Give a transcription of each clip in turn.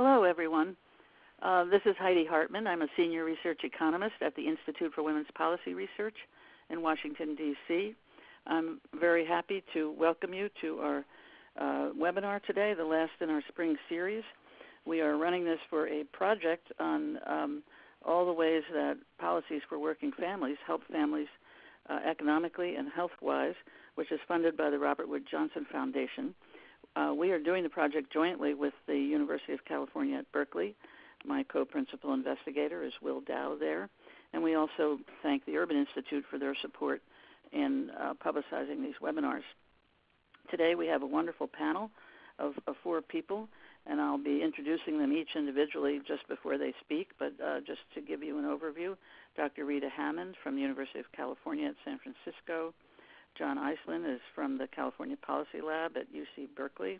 Hello, everyone. Uh, this is Heidi Hartmann. I'm a senior research economist at the Institute for Women's Policy Research in Washington, D.C. I'm very happy to welcome you to our uh, webinar today, the last in our spring series. We are running this for a project on um, all the ways that policies for working families help families uh, economically and health wise, which is funded by the Robert Wood Johnson Foundation. Uh, we are doing the project jointly with the University of California at Berkeley. My co principal investigator is Will Dow there. And we also thank the Urban Institute for their support in uh, publicizing these webinars. Today we have a wonderful panel of, of, four people, and I'll be introducing them each individually just before they speak. But uh, just to give you an overview, Dr. Rita Hamad from the University of California at San Francisco. John Iselin is from the California Policy Lab at UC Berkeley.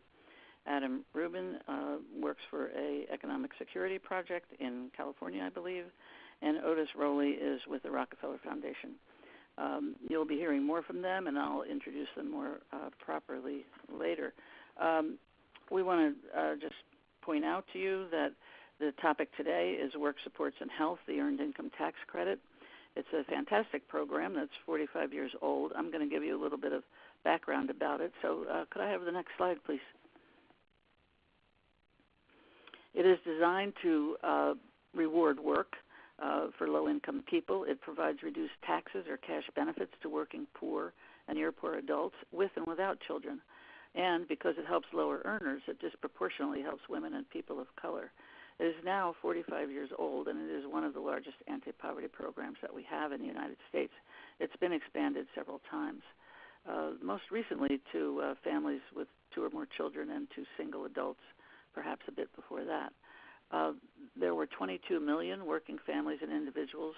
Adam Rubin uh, works for a economic security project in California, I believe, and Otis Rolley is with the Rockefeller Foundation. Um, you'll be hearing more from them, and I'll introduce them more uh, properly later. Um, we want to uh, just point out to you that the topic today is Work Supports and Health, the Earned Income Tax Credit. It's a fantastic program that's 45 years old. I'm going to give you a little bit of background about it. So, uh, could I have the next slide, please? It is designed to uh, reward work uh, for low income people. It provides reduced taxes or cash benefits to working poor and near poor adults with and without children. And because it helps lower earners, it disproportionately helps women and people of color. It is now 45 years old, and it is one of the largest anti poverty programs that we have in the United States. It's been expanded several times, uh, most recently to uh, families with two or more children and to single adults, perhaps a bit before that. Uh, there were 22 million working families and individuals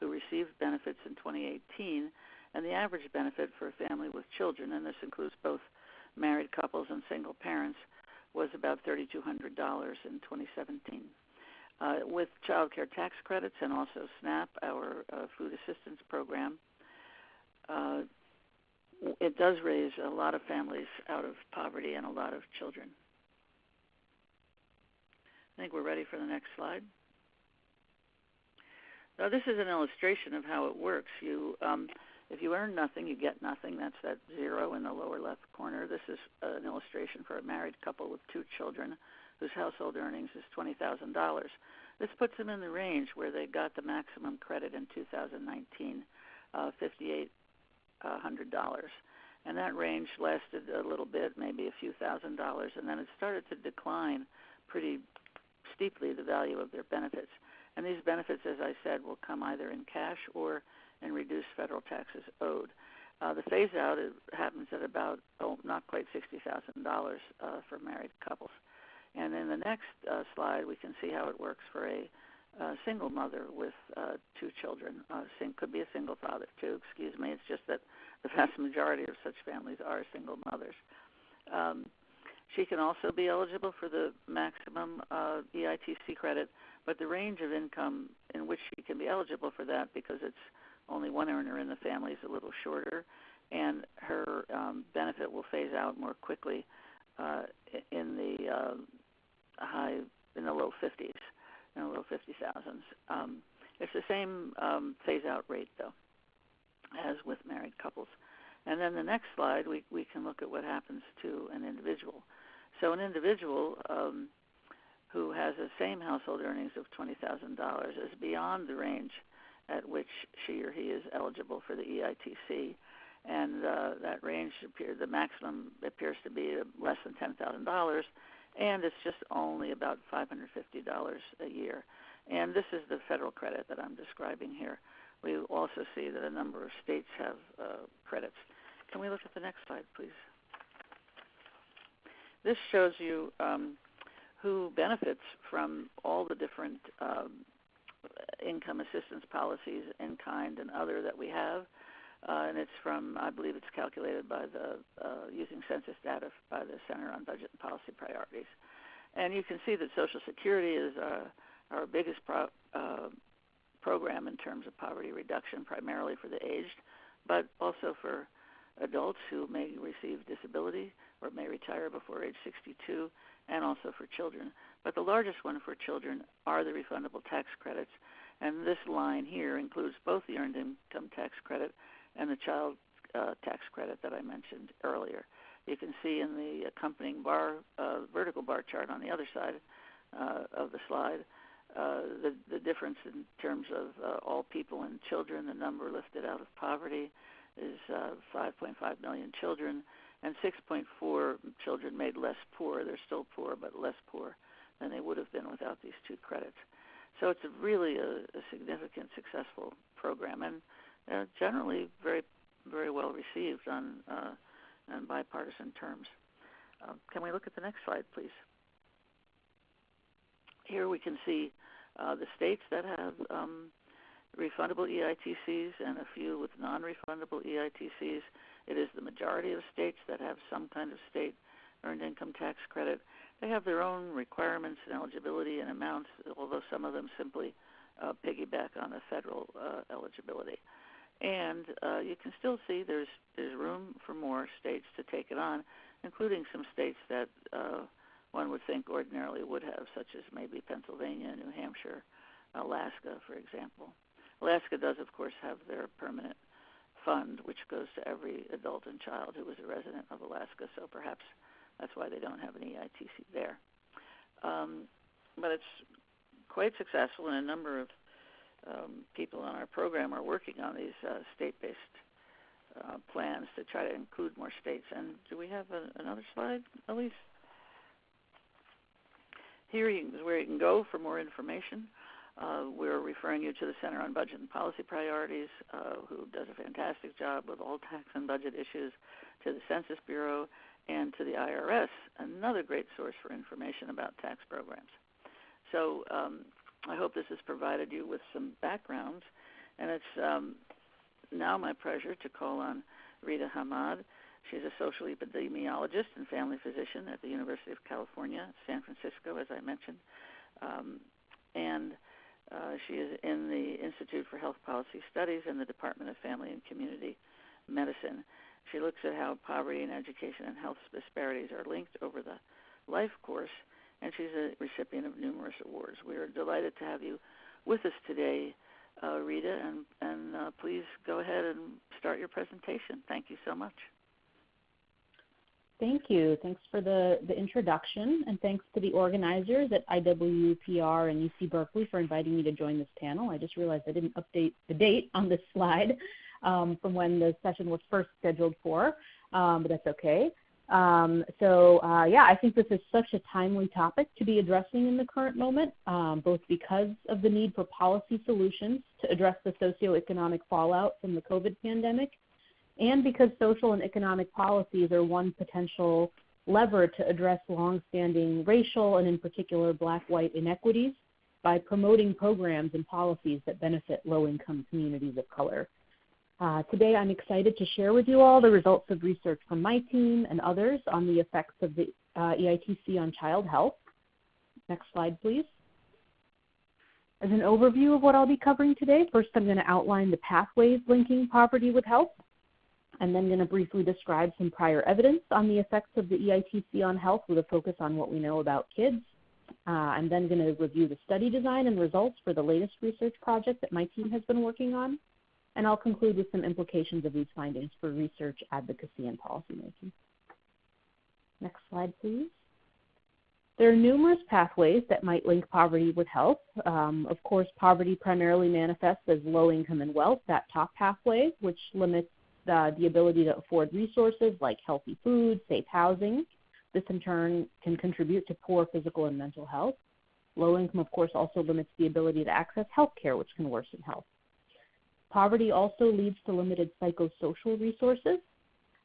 who received benefits in 2018, and the average benefit for a family with children, and this includes both married couples and single parents, was about $3,200 in 2017. Uh, with child care tax credits and also SNAP, our uh, food assistance program, uh, it does raise a lot of families out of poverty and a lot of children. I think we're ready for the next slide. Now, this is an illustration of how it works. You um, if you earn nothing, you get nothing. That's that zero in the lower left corner. This is an illustration for a married couple with two children whose household earnings is $20,000. This puts them in the range where they got the maximum credit in 2019, uh, $5,800. And that range lasted a little bit, maybe a few thousand dollars, and then it started to decline pretty steeply, the value of their benefits. And these benefits, as I said, will come either in cash or and reduce federal taxes owed. Uh, the phase out happens at about oh, not quite sixty thousand uh, dollars for married couples. And in the next uh, slide, we can see how it works for a uh, single mother with uh, two children. Uh, sing- could be a single father too. Excuse me. It's just that the vast majority of such families are single mothers. Um, she can also be eligible for the maximum uh, EITC credit, but the range of income in which she can be eligible for that, because it's only one earner in the family is a little shorter, and her um, benefit will phase out more quickly uh, in the uh, high in the low 50s, in the low 50 thousands. Um, it's the same um, phase out rate though, as with married couples. And then the next slide, we we can look at what happens to an individual. So an individual um, who has the same household earnings of twenty thousand dollars is beyond the range at which she or he is eligible for the EITC, and uh, that range appears the maximum appears to be less than ten thousand dollars, and it's just only about five hundred fifty dollars a year. And this is the federal credit that I'm describing here. We also see that a number of states have uh, credits. Can we look at the next slide, please? This shows you um, who benefits from all the different um, income assistance policies in kind and other that we have. Uh, and it's from, I believe it's calculated by the, uh, using census data by the Center on Budget and Policy Priorities. And you can see that Social Security is uh, our biggest pro- uh, program in terms of poverty reduction, primarily for the aged, but also for adults who may receive disability or may retire before age 62, and also for children. But the largest one for children are the refundable tax credits, and this line here includes both the earned income tax credit and the child uh, tax credit that I mentioned earlier. You can see in the accompanying bar, uh, vertical bar chart on the other side uh, of the slide, uh, the, the difference in terms of uh, all people and children, the number lifted out of poverty is uh, 5.5 million children, and 6.4 children made less poor. They're still poor, but less poor than they would have been without these two credits. So it's a really a, a significant, successful program, and uh, generally very, very well received on uh, on bipartisan terms. Uh, can we look at the next slide, please? Here we can see uh, the states that have um, refundable EITCs and a few with non-refundable EITCs. It is the majority of states that have some kind of state earned income tax credit. They have their own requirements and eligibility and amounts, although some of them simply uh, piggyback on the federal uh, eligibility. And uh, you can still see there's there's room for more states to take it on, including some states that uh, one would think ordinarily would have, such as maybe Pennsylvania, New Hampshire, Alaska, for example. Alaska does, of course, have their permanent fund, which goes to every adult and child who is a resident of Alaska. So perhaps that's why they don't have an EITC there. Um, but it's quite successful, and a number of um, people on our program are working on these uh, state-based uh, plans to try to include more states. And do we have a, another slide, Elise? Here is where you can go for more information. Uh, we're referring you to the Center on Budget and Policy Priorities, uh, who does a fantastic job with all tax and budget issues, to the Census Bureau, and to the IRS, another great source for information about tax programs. So um, I hope this has provided you with some background, and it's um, now my pleasure to call on Rita Hamad. She's a social epidemiologist and family physician at the University of California, San Francisco, as I mentioned. Um, and uh, she is in the Institute for Health Policy Studies in the Department of Family and Community Medicine. She looks at how poverty and education and health disparities are linked over the life course, and she's a recipient of numerous awards. We are delighted to have you with us today, uh, Rita, and, and uh, please go ahead and start your presentation. Thank you so much. Thank you. Thanks for the, the introduction, and thanks to the organizers at IWPR and UC Berkeley for inviting me to join this panel. I just realized I didn't update the date on this slide um, from when the session was first scheduled for, um, but that's okay. Um, so uh, yeah, I think this is such a timely topic to be addressing in the current moment, um, both because of the need for policy solutions to address the socioeconomic fallout from the COVID pandemic, and because social and economic policies are one potential lever to address longstanding racial and in particular black-white inequities by promoting programs and policies that benefit low-income communities of color. Uh, today I'm excited to share with you all the results of research from my team and others on the effects of the uh, EITC on child health. Next slide, please. As an overview of what I'll be covering today, first I'm going to outline the pathways linking poverty with health. I'm then going to briefly describe some prior evidence on the effects of the EITC on health with a focus on what we know about kids. Uh, I'm then going to review the study design and results for the latest research project that my team has been working on and I'll conclude with some implications of these findings for research, advocacy, and policymaking. Next slide, please. There are numerous pathways that might link poverty with health. Um, of course, poverty primarily manifests as low income and wealth, that top pathway, which limits the ability to afford resources like healthy food, safe housing. This in turn can contribute to poor physical and mental health. Low income, of course, also limits the ability to access health care, which can worsen health. Poverty also leads to limited psychosocial resources.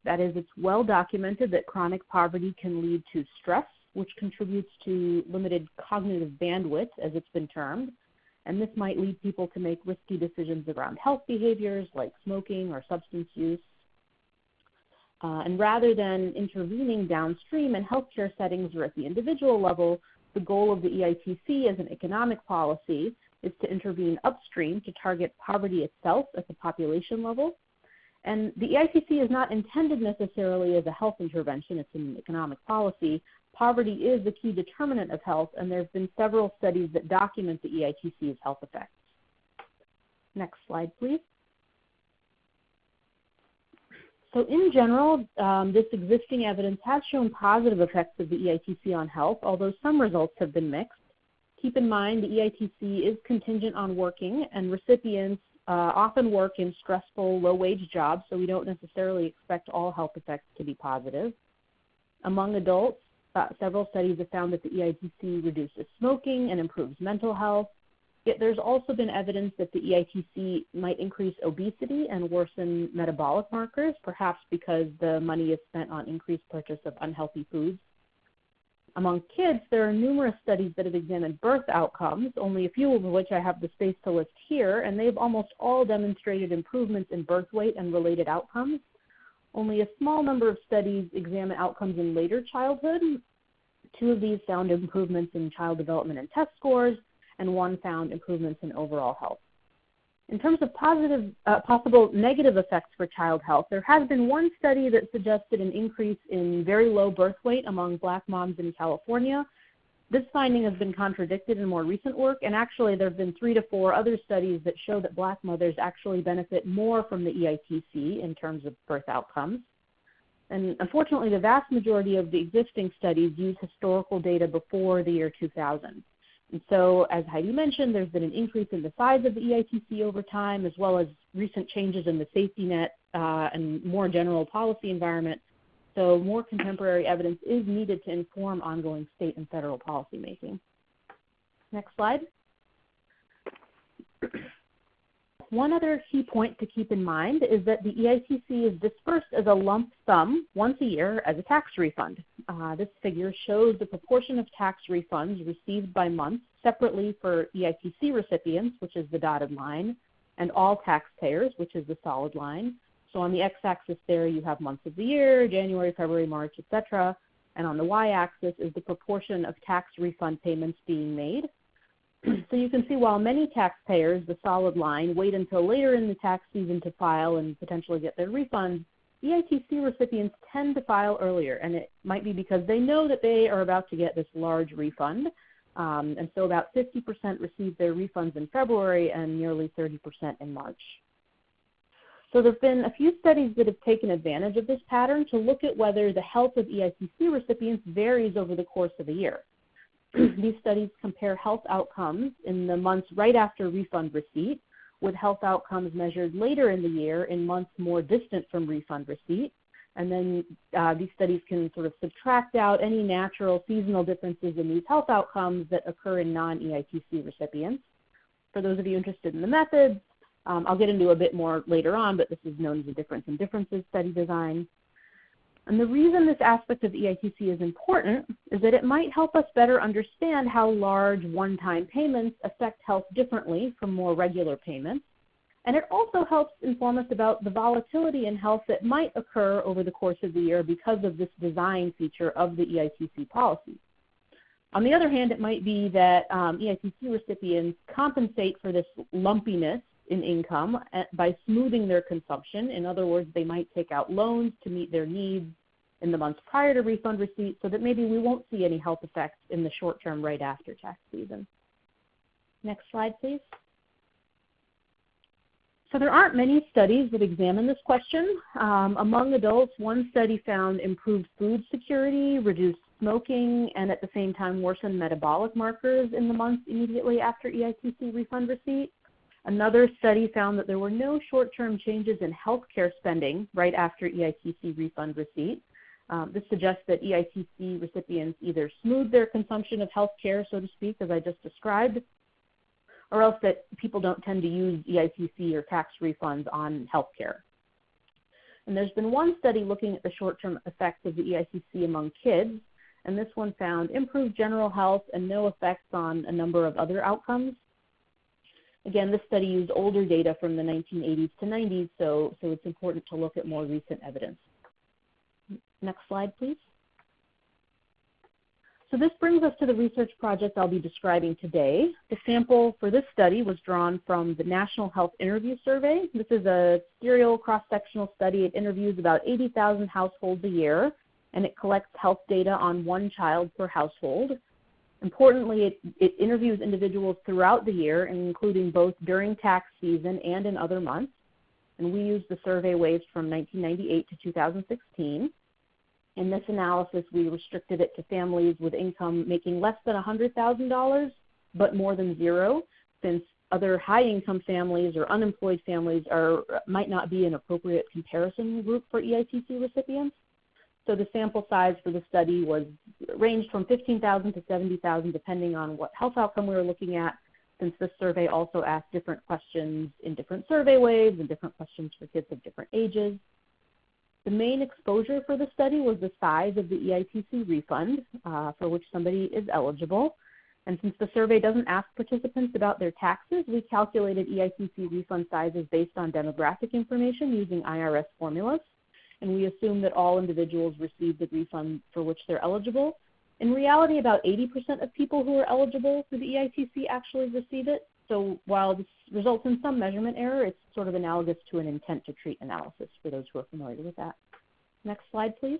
That is, it's well documented that chronic poverty can lead to stress, which contributes to limited cognitive bandwidth, as it's been termed. And this might lead people to make risky decisions around health behaviors like smoking or substance use. Uh, and rather than intervening downstream in healthcare settings or at the individual level, the goal of the EITC as an economic policy is to intervene upstream to target poverty itself at the population level And the EITC is not intended necessarily as a health intervention, it's an economic policy. Poverty is the key determinant of health, and there have been several studies that document the EITC's health effects. Next slide, please. So in general, um, this existing evidence has shown positive effects of the EITC on health, although some results have been mixed. Keep in mind the EITC is contingent on working, and recipients uh, often work in stressful, low-wage jobs, so we don't necessarily expect all health effects to be positive. Among adults, uh, several studies have found that the EITC reduces smoking and improves mental health. Yet there's also been evidence that the EITC might increase obesity and worsen metabolic markers, perhaps because the money is spent on increased purchase of unhealthy foods. Among kids, there are numerous studies that have examined birth outcomes, only a few of which I have the space to list here, and they've almost all demonstrated improvements in birth weight and related outcomes. Only a small number of studies examine outcomes in later childhood. Two of these found improvements in child development and test scores, and one found improvements in overall health. In terms of positive, uh, possible negative effects for child health, there has been one study that suggested an increase in very low birth weight among black moms in California. This finding has been contradicted in more recent work, and actually there have been three to four other studies that show that black mothers actually benefit more from the EITC in terms of birth outcomes. And unfortunately, the vast majority of the existing studies use historical data before the year 2000. And so, as Heidi mentioned, there's been an increase in the size of the EITC over time, as well as recent changes in the safety net uh, and more general policy environment. So, more contemporary evidence is needed to inform ongoing state and federal policymaking. Next slide. One other key point to keep in mind is that the EITC is dispersed as a lump sum once a year as a tax refund. Uh, this figure shows the proportion of tax refunds received by month separately for EITC recipients, which is the dotted line, and all taxpayers, which is the solid line. So on the x-axis there you have months of the year, January, February, March, etc. And on the y-axis is the proportion of tax refund payments being made. so you can see while many taxpayers, the solid line, wait until later in the tax season to file and potentially get their refunds, EITC recipients tend to file earlier, and it might be because they know that they are about to get this large refund. Um, and so about 50% receive their refunds in February and nearly 30% in March. So there have been a few studies that have taken advantage of this pattern to look at whether the health of EITC recipients varies over the course of a year. These studies compare health outcomes in the months right after refund receipt with health outcomes measured later in the year in months more distant from refund receipt. And then uh, these studies can sort of subtract out any natural seasonal differences in these health outcomes that occur in non-EITC recipients. For those of you interested in the methods, um, I'll get into a bit more later on, but this is known as the difference in differences study design. And the reason this aspect of EITC is important is that it might help us better understand how large one-time payments affect health differently from more regular payments. And it also helps inform us about the volatility in health that might occur over the course of the year because of this design feature of the EITC policy. On the other hand, it might be that um, EITC recipients compensate for this lumpiness in income uh, by smoothing their consumption. In other words, they might take out loans to meet their needs in the months prior to refund receipt so that maybe we won't see any health effects in the short term right after tax season. Next slide, please. So there aren't many studies that examine this question. Um, among adults, one study found improved food security, reduced smoking, and at the same time worsened metabolic markers in the months immediately after EITC refund receipt. Another study found that there were no short-term changes in healthcare spending right after EITC refund receipt. Um, this suggests that EITC recipients either smooth their consumption of healthcare, so to speak, as I just described, or else that people don't tend to use EITC or tax refunds on healthcare. And there's been one study looking at the short-term effects of the EITC among kids, and this one found improved general health and no effects on a number of other outcomes. Again, this study used older data from the 1980s to 90s, so, so it's important to look at more recent evidence. Next slide, please. So this brings us to the research project I'll be describing today. The sample for this study was drawn from the National Health Interview Survey. This is a serial cross-sectional study. It interviews about 80,000 households a year, and it collects health data on one child per household. Importantly, it, it interviews individuals throughout the year, including both during tax season and in other months. And we used the survey waves from 1998 to 2016. In this analysis, we restricted it to families with income making less than $100,000 but more than zero, since other high income families or unemployed families are, might not be an appropriate comparison group for EITC recipients. So the sample size for the study was ranged from 15,000 to 70,000 depending on what health outcome we were looking at, since this survey also asked different questions in different survey waves and different questions for kids of different ages. The main exposure for the study was the size of the EITC refund uh, for which somebody is eligible. And since the survey doesn't ask participants about their taxes, we calculated EITC refund sizes based on demographic information using IRS formulas. And we assume that all individuals receive the refund for which they're eligible. In reality, about 80% of people who are eligible for the EITC actually receive it. So while this results in some measurement error, it's sort of analogous to an intent to treat analysis for those who are familiar with that. Next slide, please.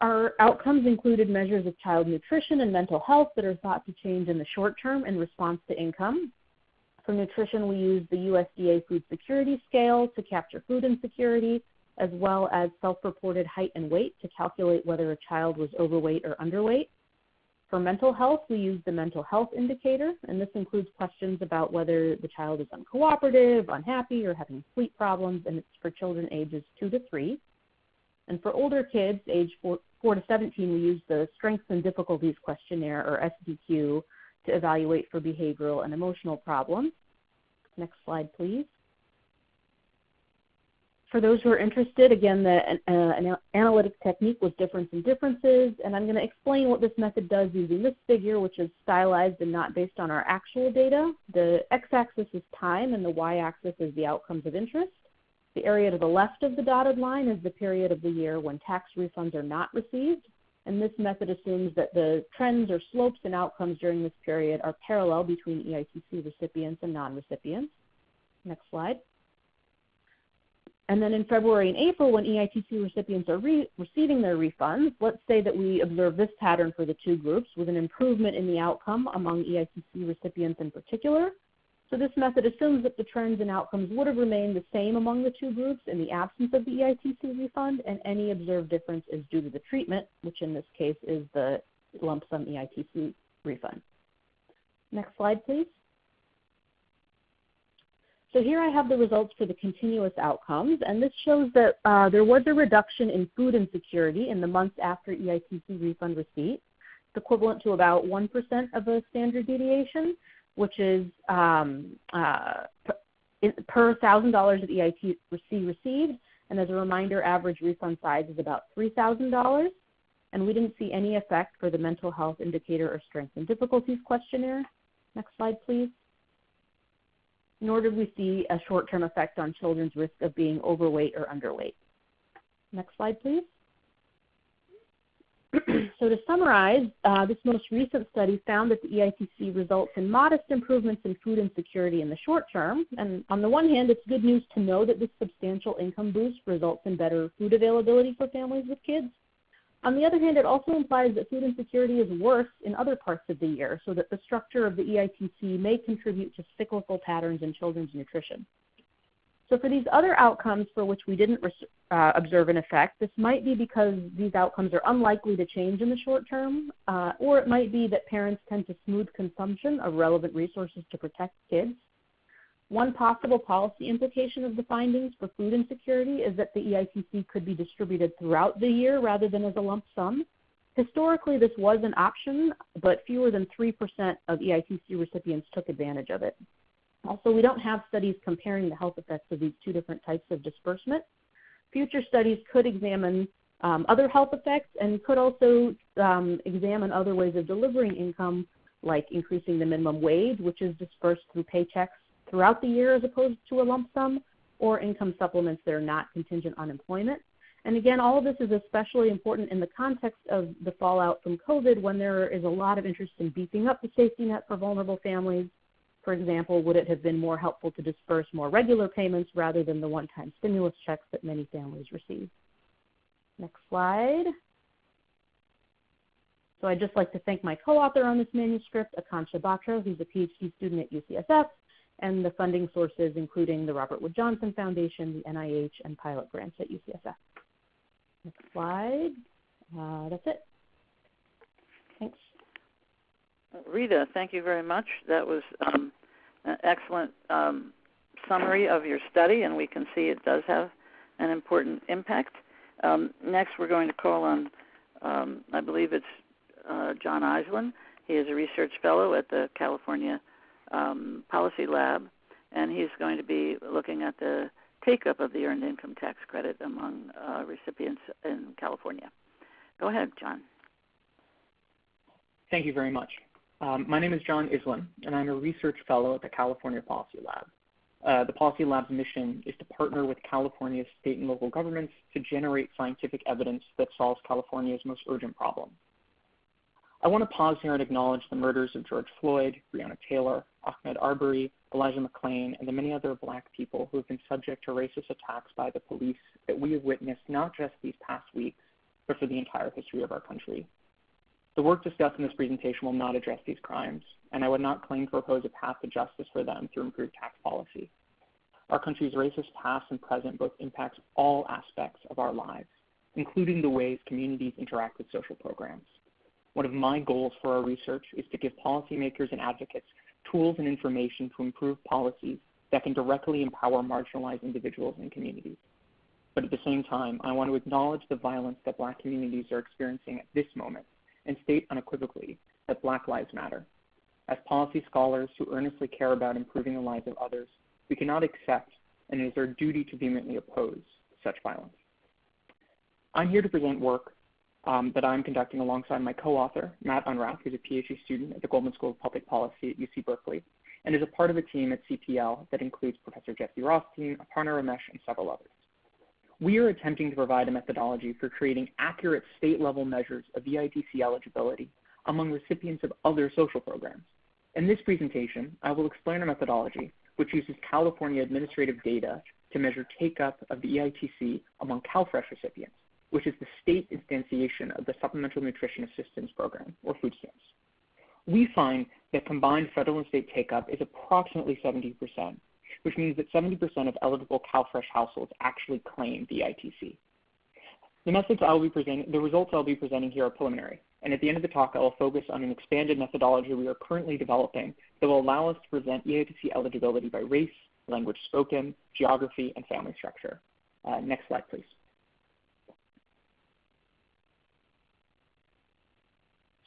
Our outcomes included measures of child nutrition and mental health that are thought to change in the short term in response to income. For nutrition, we used the USDA Food Security Scale to capture food insecurity, as well as self-reported height and weight to calculate whether a child was overweight or underweight. For mental health, we use the mental health indicator, and this includes questions about whether the child is uncooperative, unhappy, or having sleep problems, and it's for children ages 2 to 3. And for older kids, age 4, 4 to 17, we use the Strengths and Difficulties Questionnaire, or SDQ, to evaluate for behavioral and emotional problems. Next slide, please for those who are interested, again, the uh, analytic technique was difference in differences, and I'm going to explain what this method does using this figure, which is stylized and not based on our actual data. The x-axis is time, and the y-axis is the outcomes of interest. The area to the left of the dotted line is the period of the year when tax refunds are not received, and this method assumes that the trends or slopes in outcomes during this period are parallel between EITC recipients and non-recipients. Next slide. And then in February and April, when EITC recipients are re- receiving their refunds, let's say that we observe this pattern for the two groups with an improvement in the outcome among EITC recipients in particular. So this method assumes that the trends and outcomes would have remained the same among the two groups in the absence of the EITC refund, and any observed difference is due to the treatment, which in this case is the lump sum EITC refund. Next slide, please. So here I have the results for the continuous outcomes, and this shows that uh, there was a reduction in food insecurity in the months after EITC refund receipt. Equivalent to about 1% of a standard deviation, which is um, uh, per $1,000 of EITC received. And as a reminder, average refund size is about $3,000. And we didn't see any effect for the mental health indicator or strength and difficulties questionnaire. Next slide, please nor did we see a short-term effect on children's risk of being overweight or underweight. Next slide, please. so to summarize, uh, this most recent study found that the EITC results in modest improvements in food insecurity in the short term. And on the one hand, it's good news to know that this substantial income boost results in better food availability for families with kids. On the other hand, it also implies that food insecurity is worse in other parts of the year, so that the structure of the EITC may contribute to cyclical patterns in children's nutrition. So for these other outcomes for which we didn't uh, observe an effect, this might be because these outcomes are unlikely to change in the short term, uh, or it might be that parents tend to smooth consumption of relevant resources to protect kids. One possible policy implication of the findings for food insecurity is that the EITC could be distributed throughout the year rather than as a lump sum. Historically, this was an option, but fewer than 3% of EITC recipients took advantage of it. Also, we don't have studies comparing the health effects of these two different types of disbursement. Future studies could examine um, other health effects and could also um, examine other ways of delivering income, like increasing the minimum wage, which is dispersed through paychecks throughout the year as opposed to a lump sum, or income supplements that are not contingent on employment. And again, all of this is especially important in the context of the fallout from COVID when there is a lot of interest in beefing up the safety net for vulnerable families. For example, would it have been more helpful to disperse more regular payments rather than the one time stimulus checks that many families receive? Next slide. So I'd just like to thank my co-author on this manuscript, Akansha Batra, who's a PhD student at UCSF, and the funding sources, including the Robert Wood Johnson Foundation, the NIH, and pilot grants at UCSF. Next slide. Uh, that's it. Thanks. Rita, thank you very much. That was um, an excellent um, summary of your study, and we can see it does have an important impact. Um, next, we're going to call on, um, I believe it's uh, John Iselin. He is a research fellow at the California um, Policy Lab, and he's going to be looking at the take up of the Earned Income Tax Credit among uh, recipients in California. Go ahead, John. Thank you very much. Um, my name is John Iselin, and I'm a research fellow at the California Policy Lab. Uh, the Policy Lab's mission is to partner with California's state and local governments to generate scientific evidence that solves California's most urgent problem. I want to pause here and acknowledge the murders of George Floyd, Breonna Taylor, Ahmaud Arbery, Elijah McClain, and the many other black people who have been subject to racist attacks by the police that we have witnessed not just these past weeks, but for the entire history of our country. The work discussed in this presentation will not address these crimes, and I would not claim to propose a path to justice for them through improved tax policy. Our country's racist past and present both impacts all aspects of our lives, including the ways communities interact with social programs. One of my goals for our research is to give policymakers and advocates tools and information to improve policies that can directly empower marginalized individuals and communities. But at the same time, I want to acknowledge the violence that Black communities are experiencing at this moment and state unequivocally that Black lives matter. As policy scholars who earnestly care about improving the lives of others, we cannot accept and it is our duty to vehemently oppose such violence. I'm here to present work um, that I'm conducting alongside my co-author, Matt Unrath, who's a PhD student at the Goldman School of Public Policy at UC Berkeley, and is a part of a team at CPL that includes Professor Jesse Rothstein, Aparna Ramesh, and several others. We are attempting to provide a methodology for creating accurate state-level measures of EITC eligibility among recipients of other social programs. In this presentation, I will explain a methodology which uses California administrative data to measure take-up of the EITC among CalFresh recipients which is the state instantiation of the Supplemental Nutrition Assistance Program, or food stamps. We find that combined federal and state take-up is approximately 70%, which means that 70% of eligible CalFresh households actually claim the ITC. The methods I will be presenting, the results I'll be presenting here are preliminary, and at the end of the talk, I will focus on an expanded methodology we are currently developing that will allow us to present EITC eligibility by race, language spoken, geography, and family structure. Uh, next slide, please.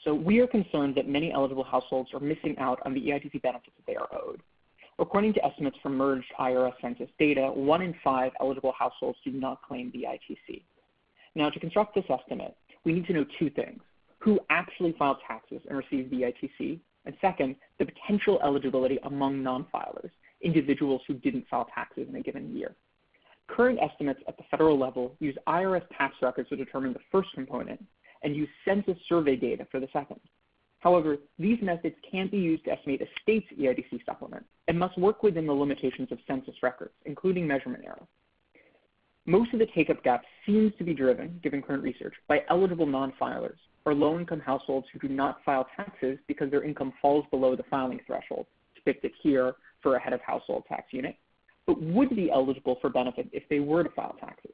So we are concerned that many eligible households are missing out on the EITC benefits that they are owed. According to estimates from merged IRS census data, one in five eligible households do not claim the ITC. Now, to construct this estimate, we need to know two things. Who actually filed taxes and received the ITC? And second, the potential eligibility among non-filers, individuals who didn't file taxes in a given year. Current estimates at the federal level use IRS tax records to determine the first component, and use census survey data for the second. However, these methods can't be used to estimate a state's EITC supplement and must work within the limitations of census records, including measurement error. Most of the take-up gap seems to be driven, given current research, by eligible non-filers or low-income households who do not file taxes because their income falls below the filing threshold, depicted here for a head of household tax unit, but would be eligible for benefit if they were to file taxes.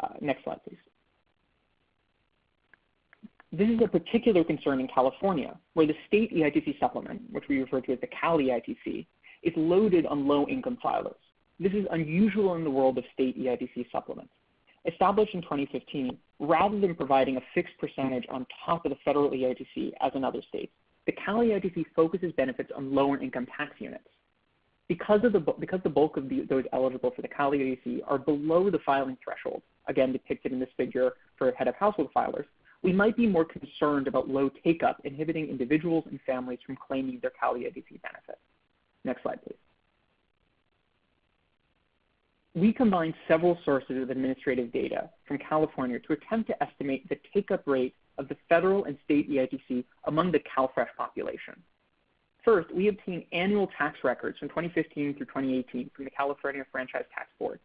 Uh, next slide, please. This is a particular concern in California, where the state EITC supplement, which we refer to as the Cal EITC, is loaded on low-income filers. This is unusual in the world of state EITC supplements. Established in 2015, rather than providing a fixed percentage on top of the federal EITC as in other states, the Cal EITC focuses benefits on lower income tax units. Because, of the, because the bulk of the, those eligible for the Cal EITC are below the filing threshold, again depicted in this figure for head of household filers, we might be more concerned about low take-up inhibiting individuals and families from claiming their Cal EITC benefit. Next slide, please. we combined several sources of administrative data from California to attempt to estimate the take-up rate of the federal and state EITC among the CalFresh population. First, we obtained annual tax records from 2015 through 2018 from the California Franchise Tax Board.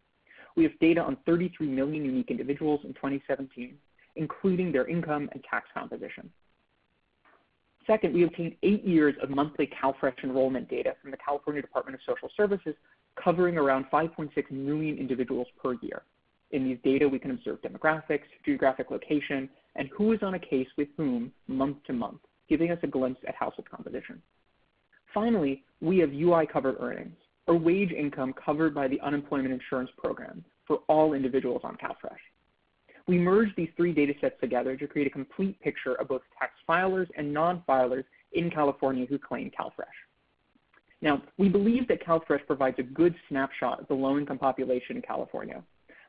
We have data on 33 million unique individuals in 2017, including their income and tax composition. Second, we obtained eight years of monthly CalFresh enrollment data from the California Department of Social Services, covering around 5.6 million individuals per year. In these data, we can observe demographics, geographic location, and who is on a case with whom month to month, giving us a glimpse at household composition. Finally, we have UI covered earnings, or wage income covered by the unemployment insurance program for all individuals on CalFresh. We merged these three data sets together to create a complete picture of both tax filers and non-filers in California who claim CalFresh. Now, we believe that CalFresh provides a good snapshot of the low-income population in California.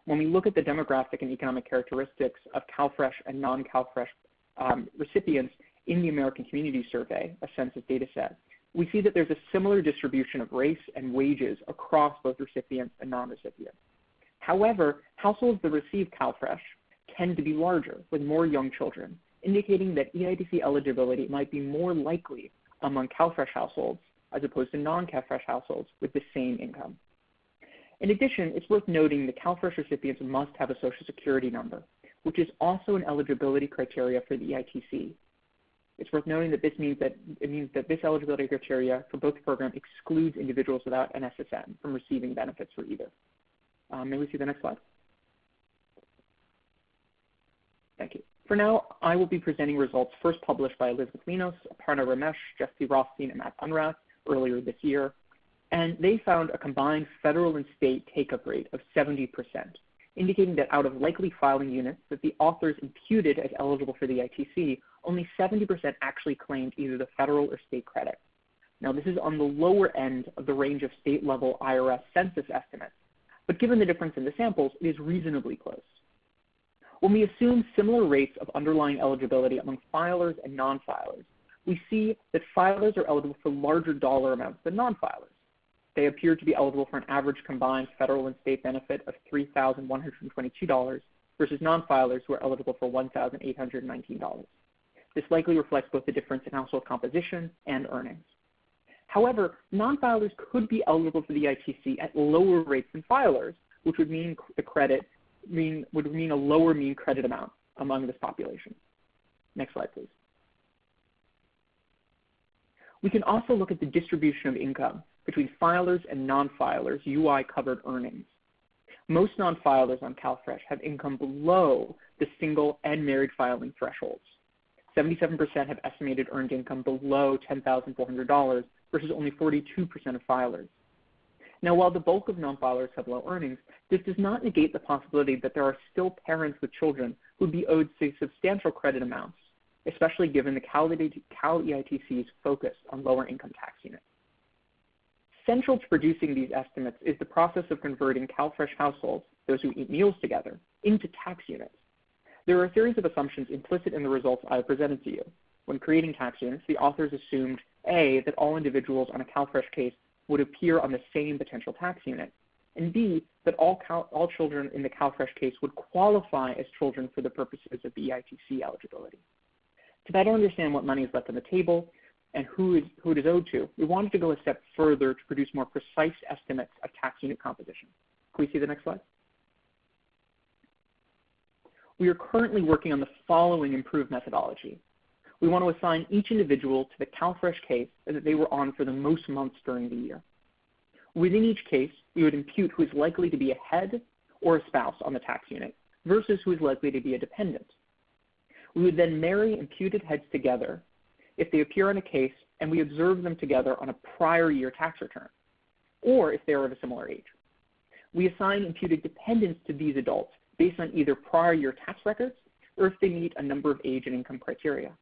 When we look at the demographic and economic characteristics of CalFresh and non-CalFresh um, recipients in the American Community Survey, a census data set, we see that there's a similar distribution of race and wages across both recipients and non-recipients. However, households that receive CalFresh tend to be larger with more young children, indicating that EITC eligibility might be more likely among CalFresh households as opposed to non-CalFresh households with the same income. In addition, it's worth noting that CalFresh recipients must have a Social Security number, which is also an eligibility criteria for the EITC. It's worth noting that this means that it means that this eligibility criteria for both programs excludes individuals without an SSN from receiving benefits for either. Um, may we see the next slide? Thank you. For now, I will be presenting results first published by Elizabeth Linos, Aparna Ramesh, Jesse Rothstein, and Matt Unrath earlier this year. And they found a combined federal and state take-up rate of 70%, indicating that out of likely filing units that the authors imputed as eligible for the ITC, only 70% actually claimed either the federal or state credit. Now, this is on the lower end of the range of state-level IRS census estimates, but given the difference in the samples, it is reasonably close. When we assume similar rates of underlying eligibility among filers and non-filers, we see that filers are eligible for larger dollar amounts than non-filers. They appear to be eligible for an average combined federal and state benefit of $3,122 versus non-filers who are eligible for $1,819. This likely reflects both the difference in household composition and earnings. However, non-filers could be eligible for the ITC at lower rates than filers, which would mean the credit mean, would mean a lower mean credit amount among this population. Next slide, please. We can also look at the distribution of income between filers and non-filers UI-covered earnings. Most non-filers on CalFresh have income below the single and married filing thresholds. 77% have estimated earned income below $10,400 versus only 42% of filers. Now, while the bulk of non-filers have low earnings, this does not negate the possibility that there are still parents with children who would be owed substantial credit amounts, especially given the Cal, Cal EITC's focus on lower income tax units. Central to producing these estimates is the process of converting CalFresh households, those who eat meals together, into tax units. There are a series of assumptions implicit in the results I have presented to you. When creating tax units, the authors assumed A, that all individuals on a CalFresh case would appear on the same potential tax unit, and B, that all, Cal, all children in the CalFresh case would qualify as children for the purposes of EITC eligibility. To better understand what money is left on the table and who, is, who it is owed to, we wanted to go a step further to produce more precise estimates of tax unit composition. Can we see the next slide? We are currently working on the following improved methodology we want to assign each individual to the CalFresh case that they were on for the most months during the year. Within each case, we would impute who is likely to be a head or a spouse on the tax unit versus who is likely to be a dependent. We would then marry imputed heads together if they appear on a case and we observe them together on a prior year tax return, or if they are of a similar age. We assign imputed dependents to these adults based on either prior year tax records or if they meet a number of age and income criteria.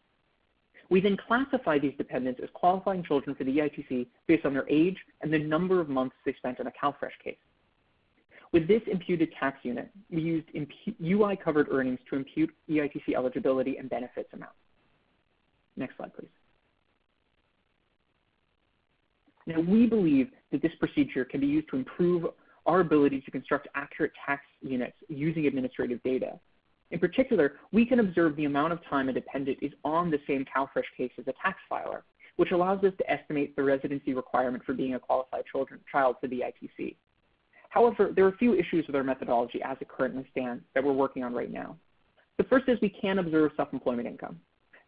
We then classify these dependents as qualifying children for the EITC based on their age and the number of months they spent in a CalFresh case. With this imputed tax unit, we used UI-covered earnings to impute EITC eligibility and benefits amounts. Next slide, please. Now, we believe that this procedure can be used to improve our ability to construct accurate tax units using administrative data. In particular, we can observe the amount of time a dependent is on the same CalFresh case as a tax filer, which allows us to estimate the residency requirement for being a qualified children, child for the ITC. However, there are a few issues with our methodology as it currently stands that we're working on right now. The first is we can observe self-employment income.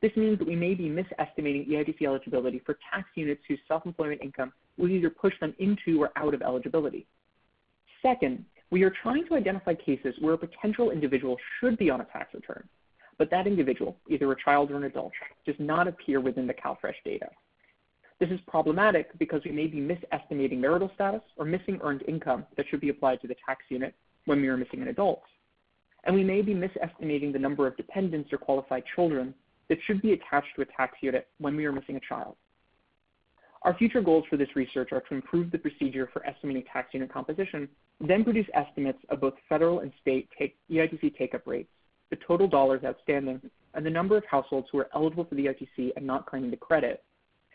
This means that we may be misestimating EITC eligibility for tax units whose self-employment income would either push them into or out of eligibility. Second, we are trying to identify cases where a potential individual should be on a tax return, but that individual, either a child or an adult, does not appear within the CalFresh data. This is problematic because we may be misestimating marital status or missing earned income that should be applied to the tax unit when we are missing an adult. And we may be misestimating the number of dependents or qualified children that should be attached to a tax unit when we are missing a child. Our future goals for this research are to improve the procedure for estimating tax unit composition, then produce estimates of both federal and state take, EITC take-up rates, the total dollars outstanding, and the number of households who are eligible for the EITC and not claiming the credit.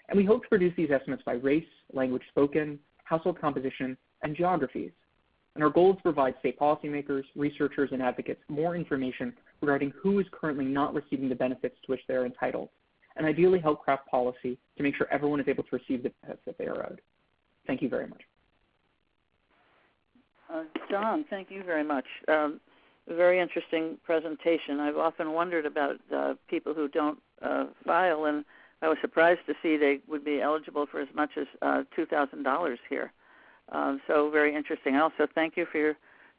And we hope to produce these estimates by race, language spoken, household composition, and geographies. And our goal is to provide state policymakers, researchers, and advocates more information regarding who is currently not receiving the benefits to which they are entitled and ideally help craft policy to make sure everyone is able to receive the benefits that they are owed. Thank you very much. Uh, John, thank you very much. Um, very interesting presentation. I've often wondered about uh, people who don't uh, file, and I was surprised to see they would be eligible for as much as uh, $2,000 here. Um, so very interesting. Also, thank you for your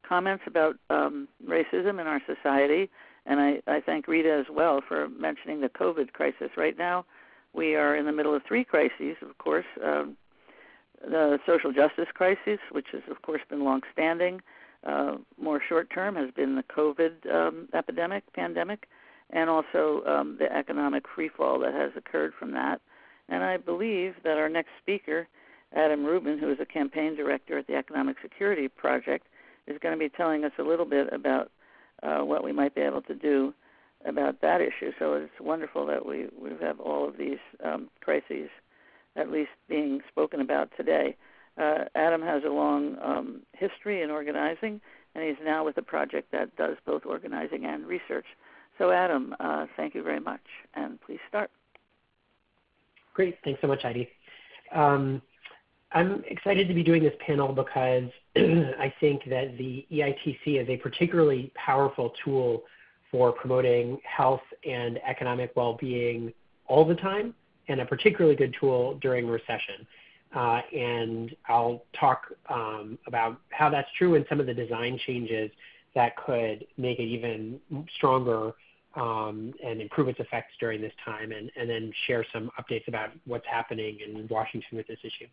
comments about um, racism in our society and I, I thank Rita as well for mentioning the COVID crisis. Right now, we are in the middle of three crises, of course. Um, the social justice crisis, which has, of course, been longstanding. Uh, more short term has been the COVID um, epidemic, pandemic, and also um, the economic freefall that has occurred from that. And I believe that our next speaker, Adam Rubin, who is a campaign director at the Economic Security Project, is going to be telling us a little bit about uh, what we might be able to do about that issue. So it's wonderful that we we have all of these um, crises at least being spoken about today. Uh, Adam has a long um, history in organizing, and he's now with a project that does both organizing and research. So, Adam, uh, thank you very much, and please start. Great. Thanks so much, Heidi. Um, I'm excited to be doing this panel because I think that the EITC is a particularly powerful tool for promoting health and economic well-being all the time, and a particularly good tool during recession. Uh, and I'll talk um, about how that's true and some of the design changes that could make it even stronger um, and improve its effects during this time, and, and then share some updates about what's happening in Washington with this issue.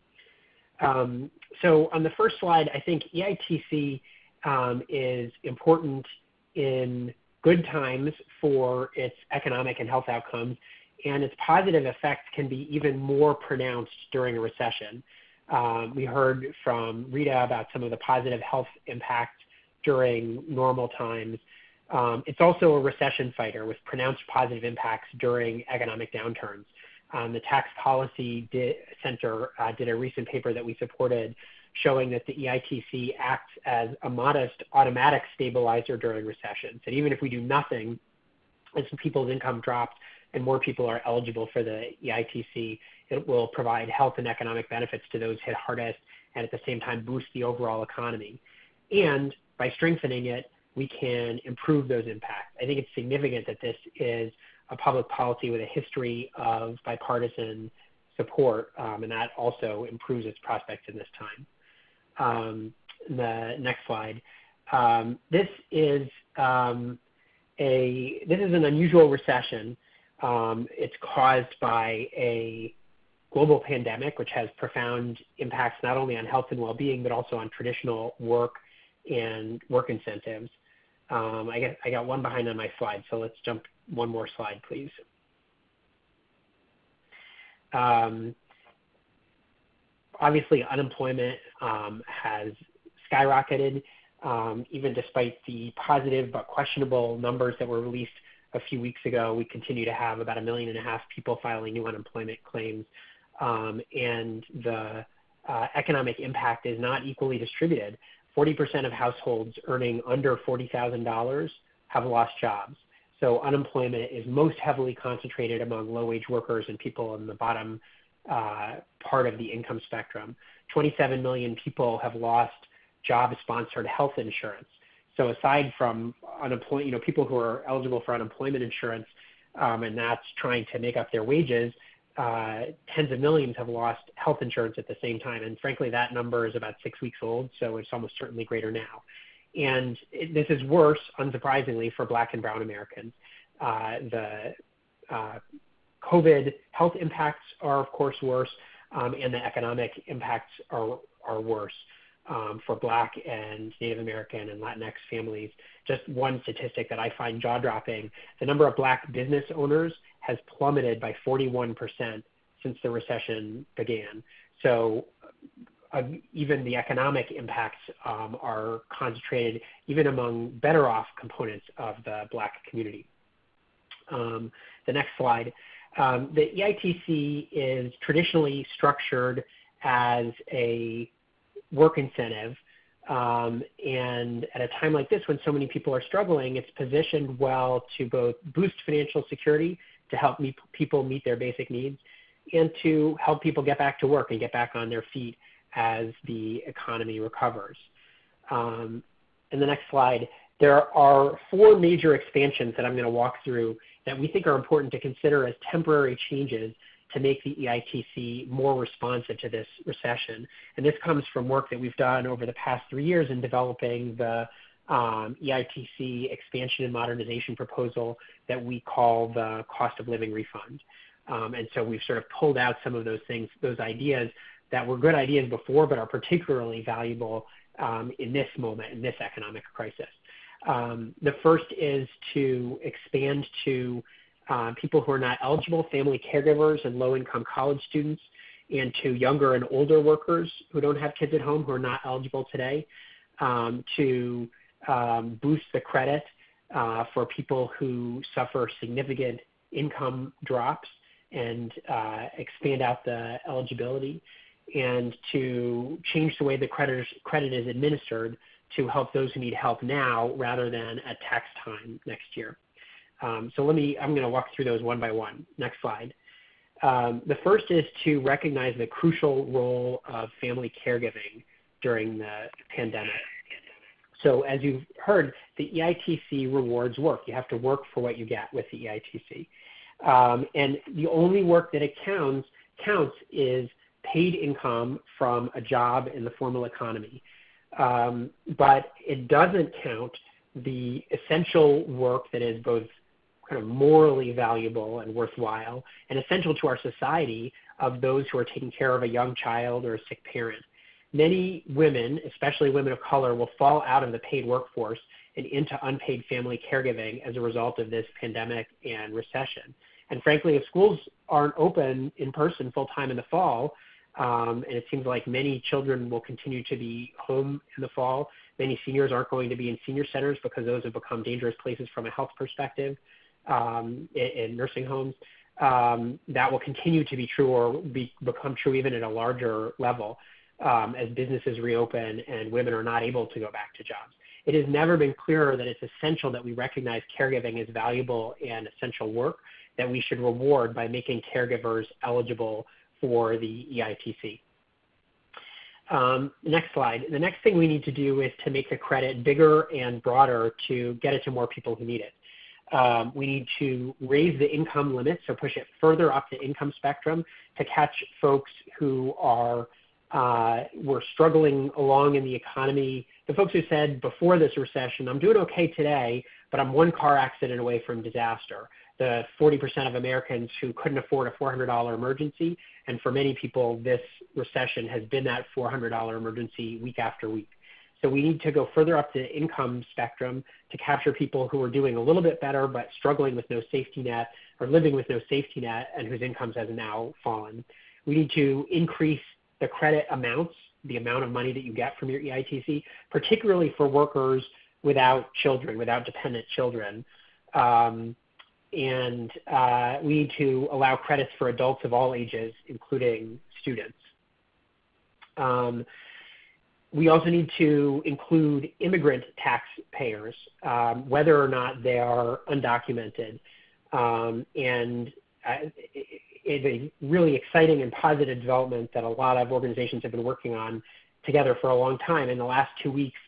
Um, so on the first slide, I think EITC um, is important in good times for its economic and health outcomes, and its positive effects can be even more pronounced during a recession. Um, we heard from Rita about some of the positive health impacts during normal times. Um, it's also a recession fighter with pronounced positive impacts during economic downturns. Um, the Tax Policy Center uh, did a recent paper that we supported showing that the EITC acts as a modest automatic stabilizer during recessions. And even if we do nothing, as people's income drops and more people are eligible for the EITC, it will provide health and economic benefits to those hit hardest and at the same time boost the overall economy. And by strengthening it, we can improve those impacts. I think it's significant that this is a public policy with a history of bipartisan support, um, and that also improves its prospects in this time. Um, the next slide. Um, this is um, a this is an unusual recession. Um, it's caused by a global pandemic, which has profound impacts not only on health and well-being, but also on traditional work and work incentives. Um, I, got one behind on my slide, so let's jump one more slide, please. Um, obviously, unemployment has skyrocketed, even despite the positive but questionable numbers that were released a few weeks ago. We continue to have about a million and a half people filing new unemployment claims, um, and the uh, economic impact is not equally distributed 40% of households earning under $40,000 have lost jobs. So unemployment is most heavily concentrated among low-wage workers and people in the bottom uh, part of the income spectrum. 27 million people have lost job-sponsored health insurance. So aside from unemployment, you know, people who are eligible for unemployment insurance, um, and that's trying to make up their wages, uh, tens of millions have lost health insurance at the same time. And frankly, that number is about six weeks old, so it's almost certainly greater now. And it, this is worse, unsurprisingly, for Black and Brown Americans. Uh, the uh, COVID health impacts are, of course, worse, um, and the economic impacts are, are worse um, for Black and Native American and Latinx families. Just one statistic that I find jaw dropping the number of Black business owners has plummeted by 41% since the recession began. So uh, even the economic impacts um, are concentrated even among better off components of the Black community. Um, the next slide. Um, the EITC is traditionally structured as a work incentive. Um, and at a time like this, when so many people are struggling, it's positioned well to both boost financial security to help meet, people meet their basic needs and to help people get back to work and get back on their feet as the economy recovers. Um, in the next slide, there are four major expansions that I'm going to walk through that we think are important to consider as temporary changes to make the EITC more responsive to this recession. And this comes from work that we've done over the past three years in developing the um, EITC expansion and modernization proposal that we call the cost of living refund. Um, and so we've sort of pulled out some of those things, those ideas that were good ideas before, but are particularly valuable um, in this moment, in this economic crisis. Um, the first is to expand to uh, people who are not eligible, family caregivers and low-income college students, and to younger and older workers who don't have kids at home who are not eligible today, um, to um, boost the credit uh, for people who suffer significant income drops and uh, expand out the eligibility, and to change the way the credit, credit is administered to help those who need help now rather than at tax time next year. Um, so let me, I'm going to walk through those one by one. Next slide. Um, the first is to recognize the crucial role of family caregiving during the pandemic. So as you've heard, the EITC rewards work. You have to work for what you get with the EITC. Um, and the only work that it counts, counts is paid income from a job in the formal economy. Um, but it doesn't count the essential work that is both kind of morally valuable and worthwhile and essential to our society of those who are taking care of a young child or a sick parent. Many women, especially women of color, will fall out of the paid workforce and into unpaid family caregiving as a result of this pandemic and recession. And frankly, if schools aren't open in person full time in the fall, um, and it seems like many children will continue to be home in the fall. Many seniors aren't going to be in senior centers because those have become dangerous places from a health perspective in, in, nursing homes. Um, that will continue to be true or be, become true even at a larger level um, as businesses reopen and women are not able to go back to jobs. It has never been clearer that it's essential that we recognize caregiving as valuable and essential work that we should reward by making caregivers eligible for the EITC. Um, next slide. The next thing we need to do is to make the credit bigger and broader to get it to more people who need it. Um, we need to raise the income limit, so push it further up the income spectrum to catch folks who are uh, were struggling along in the economy. The folks who said before this recession, I'm doing okay today, but I'm one car accident away from disaster the 40% of Americans who couldn't afford a $400 emergency. And for many people, this recession has been that $400 emergency week after week. So we need to go further up the income spectrum to capture people who are doing a little bit better but struggling with no safety net or living with no safety net and whose incomes has now fallen. We need to increase the credit amounts, the amount of money that you get from your EITC, particularly for workers without children, without dependent children. Um, and uh, we need to allow credits for adults of all ages, including students. Um, we also need to include immigrant taxpayers, um, whether or not they are undocumented. Um, and uh, it's a really exciting and positive development that a lot of organizations have been working on together for a long time. In the last two weeks,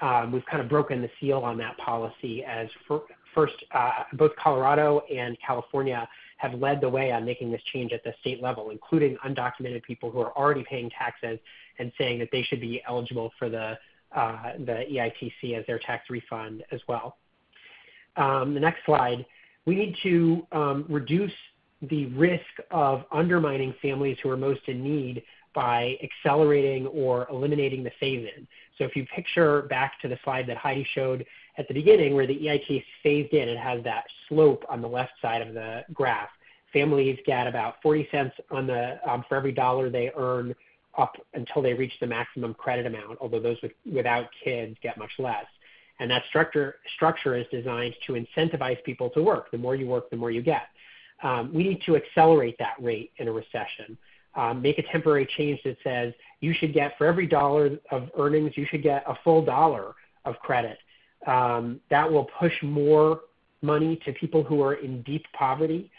um, we've kind of broken the seal on that policy as for, first, uh, both Colorado and California have led the way on making this change at the state level, including undocumented people who are already paying taxes and saying that they should be eligible for the, uh, the EITC as their tax refund as well. Um, the next slide, we need to um, reduce the risk of undermining families who are most in need by accelerating or eliminating the phase-in. So if you picture back to the slide that Heidi showed at the beginning where the EIT phased in, it has that slope on the left side of the graph. Families get about 40 cents on the, um, for every dollar they earn up until they reach the maximum credit amount, although those with, without kids get much less. And that structure, structure is designed to incentivize people to work. The more you work, the more you get. Um, we need to accelerate that rate in a recession. Um, make a temporary change that says you should get, for every dollar of earnings, you should get a full dollar of credit. Um, that will push more money to people who are in deep poverty.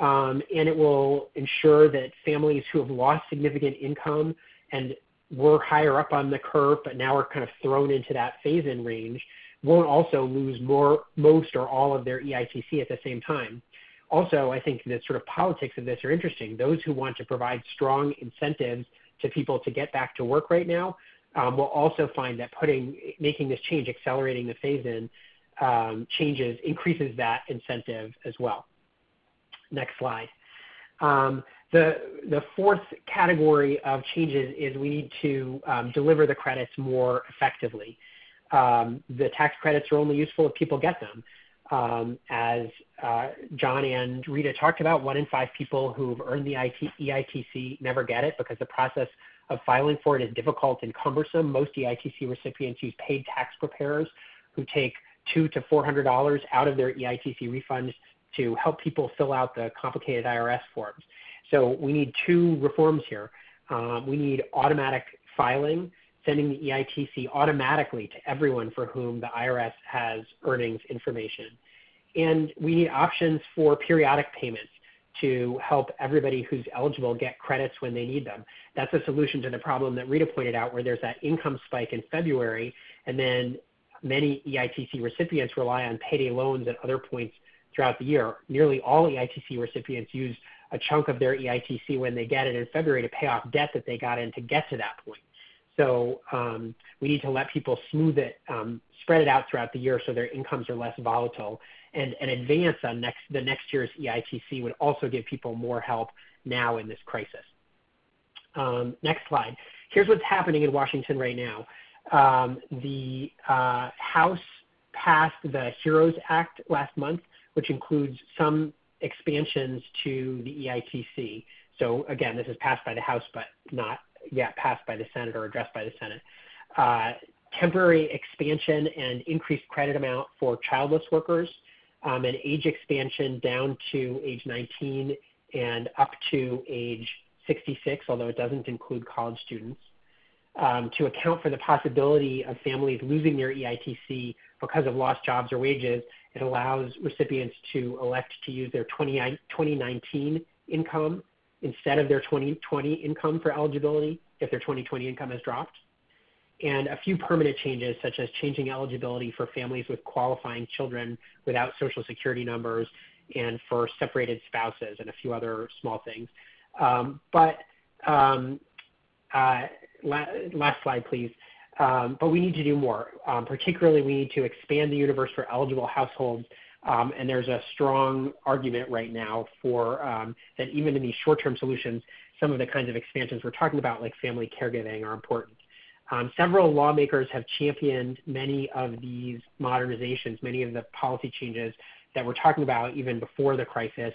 Um, and it will ensure that families who have lost significant income and were higher up on the curve, but now are kind of thrown into that phase-in range, won't also lose more, most or all of their EITC at the same time. Also, I think the sort of politics of this are interesting. Those who want to provide strong incentives to people to get back to work right now um, will also find that putting, making this change, accelerating the phase-in um, changes, increases that incentive as well. Next slide. Um, the, the fourth category of changes is we need to um, deliver the credits more effectively. Um, the tax credits are only useful if people get them. Um, as uh, John and Rita talked about, one in five people who've earned the IT, EITC never get it because the process of filing for it is difficult and cumbersome. Most EITC recipients use paid tax preparers who take two to four hundred dollars out of their EITC refunds to help people fill out the complicated IRS forms. So we need two reforms here. Um, we need automatic filing, sending the EITC automatically to everyone for whom the IRS has earnings information. And we need options for periodic payments to help everybody who's eligible get credits when they need them. That's a solution to the problem that Rita pointed out where there's that income spike in February and then many EITC recipients rely on payday loans at other points throughout the year. Nearly all EITC recipients use a chunk of their EITC when they get it in February to pay off debt that they got in to get to that point. So um, we need to let people smooth it, um, spread it out throughout the year so their incomes are less volatile. And an advance on next, the next year's EITC would also give people more help now in this crisis. Um, next slide. Here's what's happening in Washington right now. Um, the uh, House passed the HEROES Act last month, which includes some expansions to the EITC. So again, this is passed by the House, but not yet passed by the Senate or addressed by the Senate. Uh, temporary expansion and increased credit amount for childless workers, um, and age expansion down to age 19 and up to age 66, although it doesn't include college students, um, to account for the possibility of families losing their EITC because of lost jobs or wages it allows recipients to elect to use their 20, 2019 income instead of their 2020 income for eligibility if their 2020 income has dropped. And a few permanent changes, such as changing eligibility for families with qualifying children without social security numbers and for separated spouses, and a few other small things. Um, but um, uh, last slide, please. Um, but we need to do more. Um, particularly, we need to expand the universe for eligible households. Um, and there's a strong argument right now for that even in these short-term solutions, some of the kinds of expansions we're talking about, like family caregiving, are important. Several lawmakers have championed many of these modernizations, many of the policy changes that we're talking about even before the crisis.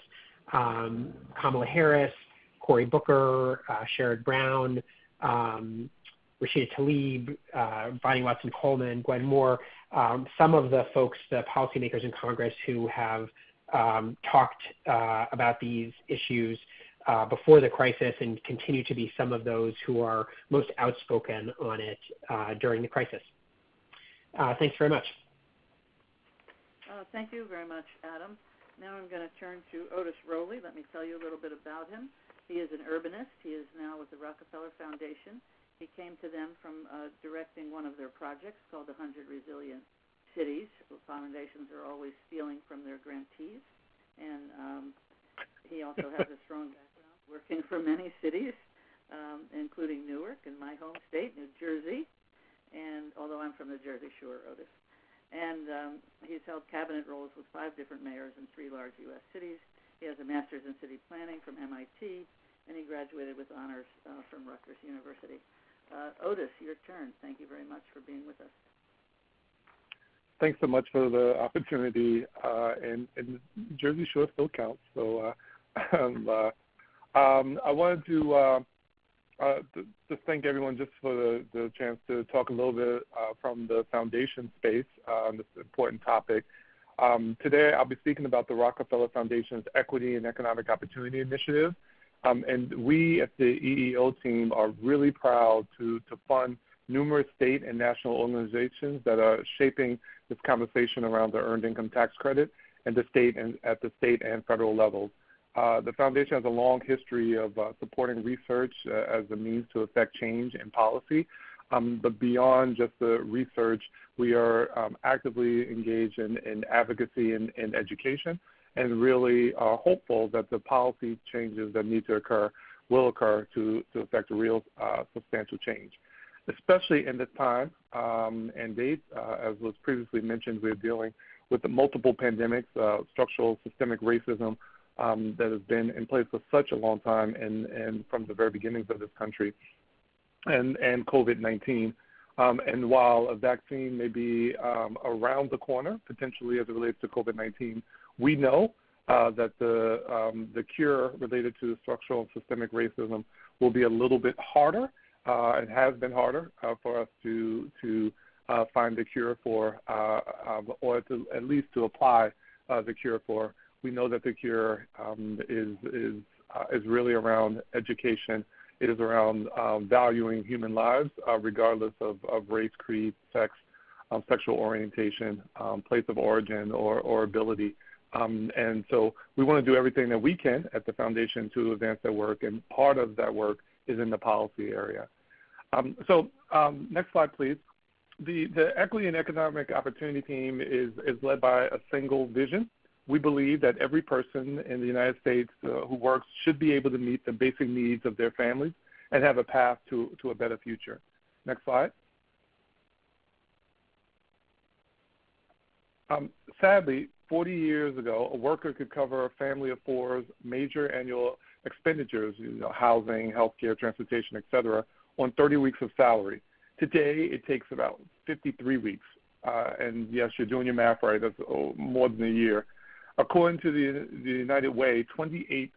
Kamala Harris, Cory Booker, uh, Sherrod Brown, Rashida Tlaib, uh, Bonnie Watson Coleman, Gwen Moore, um, some of the folks, the policymakers in Congress who have um, talked uh, about these issues uh, before the crisis and continue to be some of those who are most outspoken on it during the crisis. Thanks very much. Thank you very much, Adam. Now I'm going to turn to Otis Rolley. Let me tell you a little bit about him. He is an urbanist. He is now with the Rockefeller Foundation. He came to them from uh, directing one of their projects called the 100 Resilient Cities. Foundations are always stealing from their grantees. And um, he also has a strong background working for many cities, um, including Newark in my home state, New Jersey. And although I'm from the Jersey Shore, Otis and um, he's held cabinet roles with five different mayors in three large U.S. cities. He has a master's in city planning from MIT, and he graduated with honors uh, from Rutgers University. Uh, Otis, your turn. Thank you very much for being with us. Thanks so much for the opportunity, uh, and, and, Jersey Shore still counts. So uh, um, uh, um, I wanted to uh, just thank everyone just for the, chance to talk a little bit uh, from the foundation space uh, on this important topic. Um, today, I'll be speaking about the Rockefeller Foundation's Equity and Economic Opportunity Initiative. Um, and we at the EEO team are really proud to, to fund numerous state and national organizations that are shaping this conversation around the earned income tax credit and the state and at the state and federal levels. Uh, the foundation has a long history of uh, supporting research uh, as a means to affect change in policy. Um, but beyond just the research, we are um, actively engaged in, advocacy and, education and really are hopeful that the policy changes that need to occur will occur to, to affect real substantial change. Especially in this time um, and date, as was previously mentioned, we're dealing with the multiple pandemics, structural systemic racism, um, that has been in place for such a long time and, and from the very beginnings of this country and, and COVID-19. Um, and while a vaccine may be um, around the corner, potentially as it relates to COVID-19, we know uh, that the, um, the cure related to structural and systemic racism will be a little bit harder uh, and has been harder uh, for us to, to uh, find the cure for, uh, um, or to, at least to apply uh, the cure for we know that the cure um, is is uh, is really around education. It is around um, valuing human lives, uh, regardless of, of race, creed, sex, um, sexual orientation, um, place of origin, or, or ability. Um, and so we want to do everything that we can at the foundation to advance that work, and part of that work is in the policy area. Um, so next slide, please. The, the Equity and Economic Opportunity team is, is led by a single vision we believe that every person in the United States uh, who works should be able to meet the basic needs of their families and have a path to, to a better future. Next slide. Um, sadly, 40 years ago, a worker could cover a family of four's major annual expenditures, you know, housing, healthcare, transportation, etc., on 30 weeks of salary. Today, it takes about 53 weeks. Uh, and yes, you're doing your math right. That's oh, more than a year. According to the, the United Way, 28%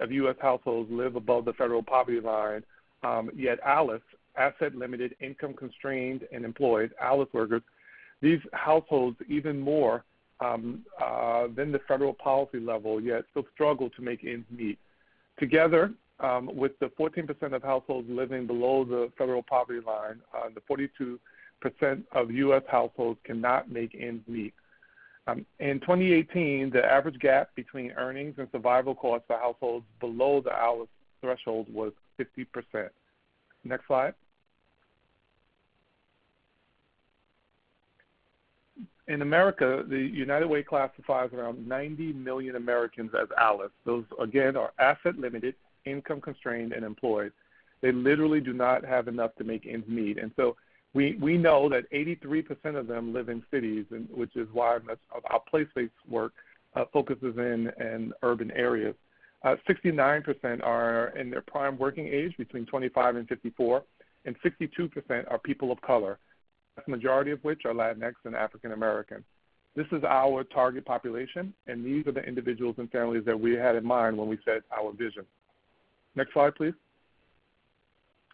of U.S. households live above the federal poverty line, um, yet ALICE, asset limited, income constrained, and employed, ALICE workers, these households even more um, uh, than the federal policy level, yet still struggle to make ends meet. Together, um, with the 14% of households living below the federal poverty line, uh, the 42% of U.S. households cannot make ends meet. Um, in 2018, the average gap between earnings and survival costs for households below the ALICE threshold was 50%. Next slide. In America, the United Way classifies around 90 million Americans as ALICE. Those, again, are asset limited, income constrained, and employed. They literally do not have enough to make ends meet. And so we, we know that 83% of them live in cities, and, which is why our place-based work uh, focuses in, in urban areas. Uh, 69% are in their prime working age, between 25 and 54, and 62% are people of color, the majority of which are Latinx and African American. This is our target population, and these are the individuals and families that we had in mind when we set our vision. Next slide, please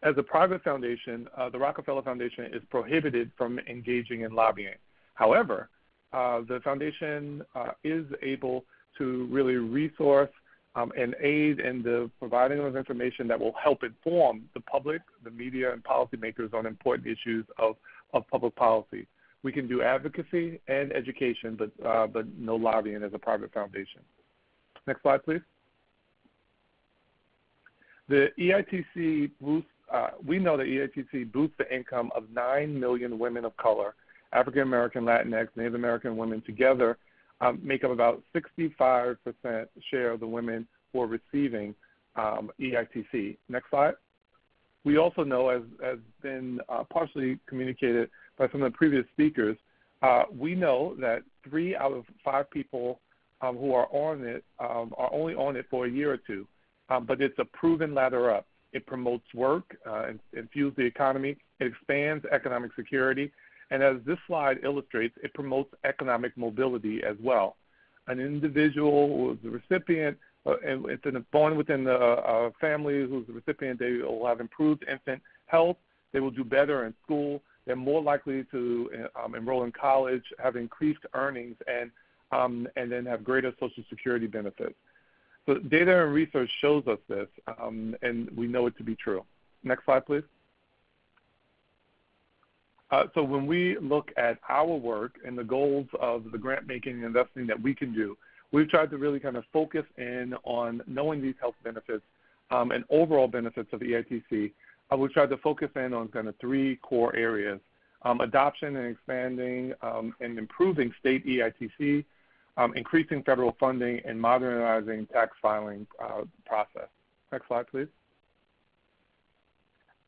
as a private foundation, uh, the Rockefeller Foundation is prohibited from engaging in lobbying. However, uh, the foundation uh, is able to really resource um, and aid in the providing of information that will help inform the public, the media, and policymakers on important issues of, of public policy. We can do advocacy and education, but, uh, but no lobbying as a private foundation. Next slide, please. The EITC boosts, uh, we know that EITC boosts the income of 9 million women of color, African American, Latinx, Native American women together um, make up about 65% share of the women who are receiving um, EITC. Next slide. We also know, as has been uh, partially communicated by some of the previous speakers, uh, we know that three out of five people um, who are on it um, are only on it for a year or two, um, but it's a proven ladder up. It promotes work, uh, and, fuels the economy. It expands economic security, and as this slide illustrates, it promotes economic mobility as well. An individual who is the recipient, uh, and it's an, born within the uh, family who's the recipient, they will have improved infant health. They will do better in school. They're more likely to um, enroll in college, have increased earnings, and um, and then have greater Social Security benefits. So data and research shows us this, um, and we know it to be true. Next slide, please. Uh, so when we look at our work and the goals of the grant making and investing that we can do, we've tried to really kind of focus in on knowing these health benefits um, and overall benefits of EITC. Uh, we've tried to focus in on kind of three core areas, um, adoption and expanding um, and improving state EITC, increasing federal funding, and modernizing tax filing uh, process. Next slide, please.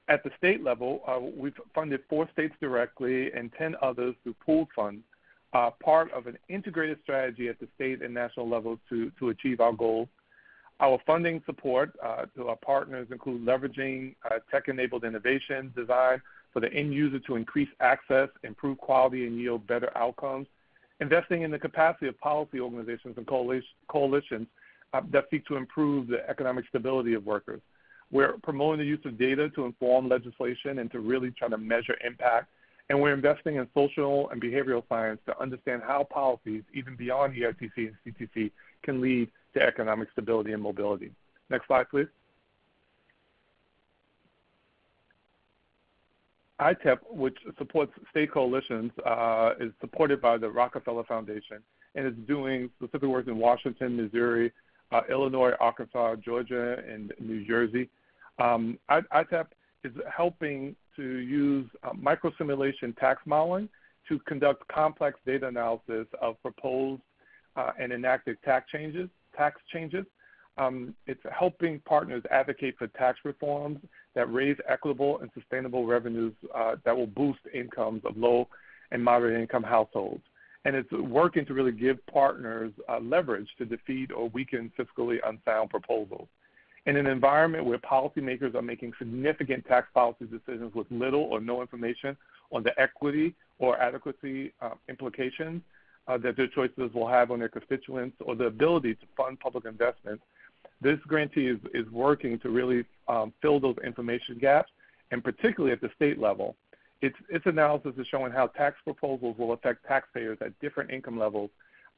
At the state level, uh, we've funded four states directly and 10 others through pooled funds, uh, part of an integrated strategy at the state and national levels to, to achieve our goals. Our funding support to our partners include leveraging tech-enabled innovation design for the end user to increase access, improve quality, and yield better outcomes, investing in the capacity of policy organizations and coalitions uh, that seek to improve the economic stability of workers, we're promoting the use of data to inform legislation and to really try to measure impact. And we're investing in social and behavioral science to understand how policies, even beyond EITC and CTC, can lead to economic stability and mobility. Next slide, please. ITEP, which supports state coalitions, uh, is supported by the Rockefeller Foundation and is doing specific work in Washington, Missouri, uh, Illinois, Arkansas, Georgia, and New Jersey. Um, ITEP is helping to use uh, microsimulation tax modeling to conduct complex data analysis of proposed uh, and enacted tax changes. Tax changes. Um, it's helping partners advocate for tax reforms that raise equitable and sustainable revenues uh, that will boost incomes of low and moderate income households. And it's working to really give partners uh, leverage to defeat or weaken fiscally unsound proposals. In an environment where policymakers are making significant tax policy decisions with little or no information on the equity or adequacy uh, implications uh, that their choices will have on their constituents or the ability to fund public investments, this grantee is, is working to really um, fill those information gaps, and particularly at the state level. Its, its analysis is showing how tax proposals will affect taxpayers at different income levels,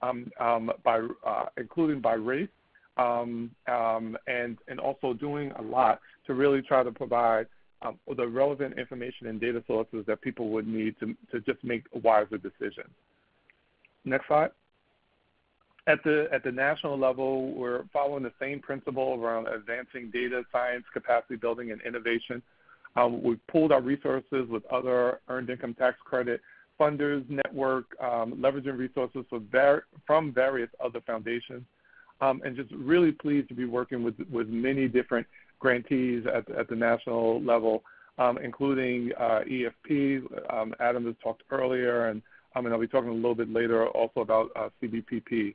um, um, by, uh, including by race, um, um, and, and also doing a lot to really try to provide um, the relevant information and data sources that people would need to, to just make a wiser decisions. Next slide. At the, at the national level, we're following the same principle around advancing data science, capacity building, and innovation. Um, we've pooled our resources with other earned income tax credit funders, network, um, leveraging resources from various other foundations um, and just really pleased to be working with, many different grantees at, the national level, including uh, ESP. Adam has talked earlier, and, and I'll be talking a little bit later also about uh, CBPP.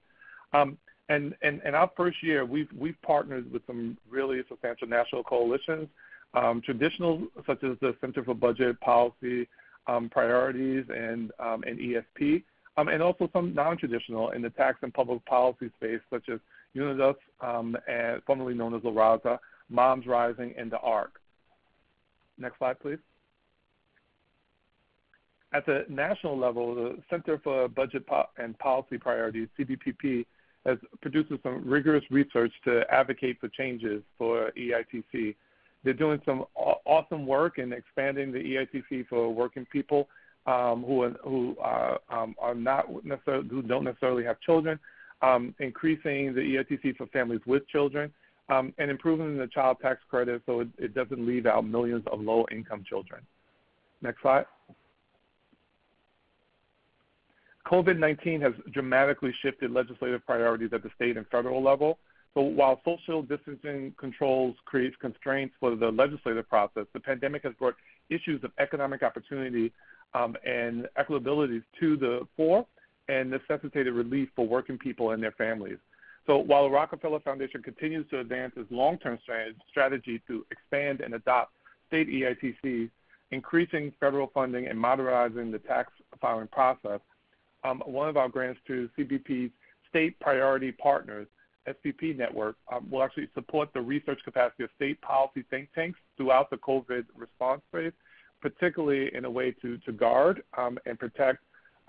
Um, and, and our first year, we've, partnered with some really substantial national coalitions, um, traditional such as the Center for Budget Policy Priorities and, and ESP, um, and also some non-traditional in the tax and public policy space, such as Unidos, um, and formerly known as La Raza, Moms Rising, and the ARC. Next slide, please. At the national level, the Center for Budget and Policy Priorities, CBPP, has produced some rigorous research to advocate for changes for EITC. They're doing some awesome work in expanding the EITC for working people um, who are, who are, um, are not necessarily who don't necessarily have children, um, increasing the EITC for families with children, um, and improving the child tax credit so it, it doesn't leave out millions of low-income children. Next slide. COVID-19 has dramatically shifted legislative priorities at the state and federal level. So while social distancing controls creates constraints for the legislative process, the pandemic has brought issues of economic opportunity um, and equitability to the fore and necessitated relief for working people and their families. So while the Rockefeller Foundation continues to advance its long-term strategy to expand and adopt state EITCs, increasing federal funding and modernizing the tax filing process, um, one of our grants to CBP's state priority partners, SPP network, um, will actually support the research capacity of state policy think tanks throughout the COVID response phase, particularly in a way to, to guard um, and protect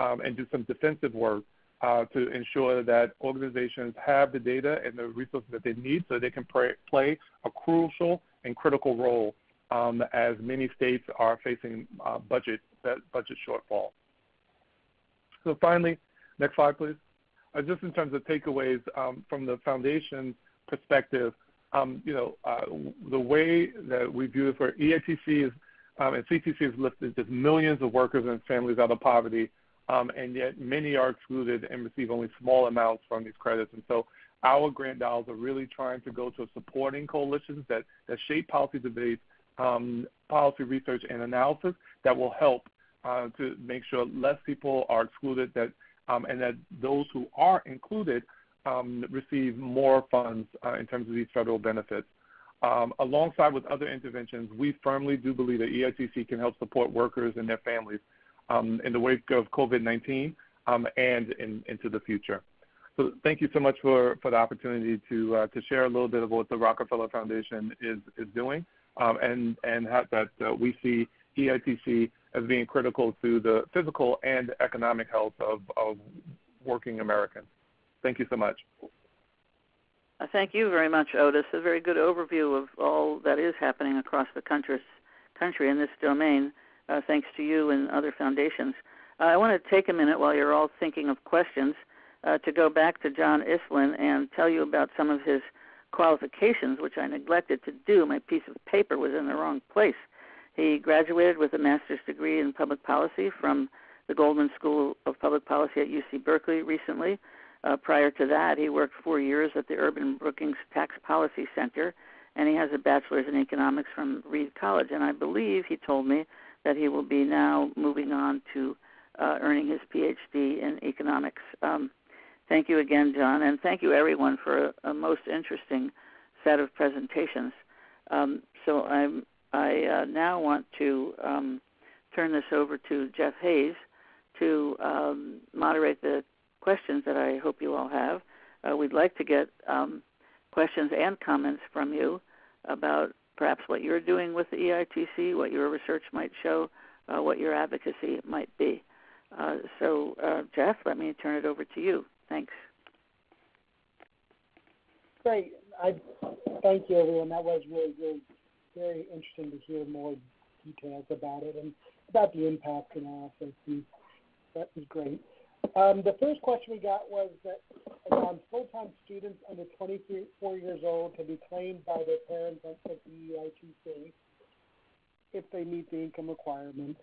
um, and do some defensive work uh, to ensure that organizations have the data and the resources that they need so they can play a crucial and critical role um, as many states are facing uh, budget budget shortfall. So finally, next slide, please. Uh, just in terms of takeaways um, from the foundation's perspective, um, you know, uh, the way that we view it for EITC is, um, and CTC has lifted just millions of workers and families out of poverty, and yet many are excluded and receive only small amounts from these credits. And so our grant dollars are really trying to go to supporting coalitions that, that shape policy debates, policy research and analysis that will help to make sure less people are excluded that, um, and that those who are included um, receive more funds uh, in terms of these federal benefits. Um, alongside with other interventions, we firmly do believe that EITC can help support workers and their families in the wake of COVID-19 um, and in, into the future. So thank you so much for, the opportunity to, uh, to share a little bit of what the Rockefeller Foundation is, is doing and, that uh, we see EITC as being critical to the physical and economic health of, of working Americans. Thank you so much. Uh, thank you very much, Otis. A very good overview of all that is happening across the country, country in this domain, uh, thanks to you and other foundations. Uh, I want to take a minute while you're all thinking of questions uh, to go back to John Iselin and tell you about some of his qualifications, which I neglected to do. My piece of paper was in the wrong place. He graduated with a master's degree in public policy from the Goldman School of Public Policy at UC Berkeley recently. Uh, prior to that, he worked four years at the Urban Brookings Tax Policy Center, and he has a bachelor's in economics from Reed College. And I believe he told me that he will be now moving on to uh, earning his PhD in economics. Um, thank you again, John, and thank you everyone for a, a most interesting set of presentations. Um, so I'm I uh, now want to um, turn this over to Jeff Hayes to um, moderate the questions that I hope you all have. Uh, we'd like to get um, questions and comments from you about perhaps what you're doing with the EITC, what your research might show, uh, what your advocacy might be. Uh, so, uh, Jeff, let me turn it over to you. Thanks. Great. I thank you, everyone. That was really, really very interesting to hear more details about it and about the impact analysis. And that was great. Um, the first question we got was that around full-time students under 24 years old can be claimed by their parents at the EITC if they meet the income requirements.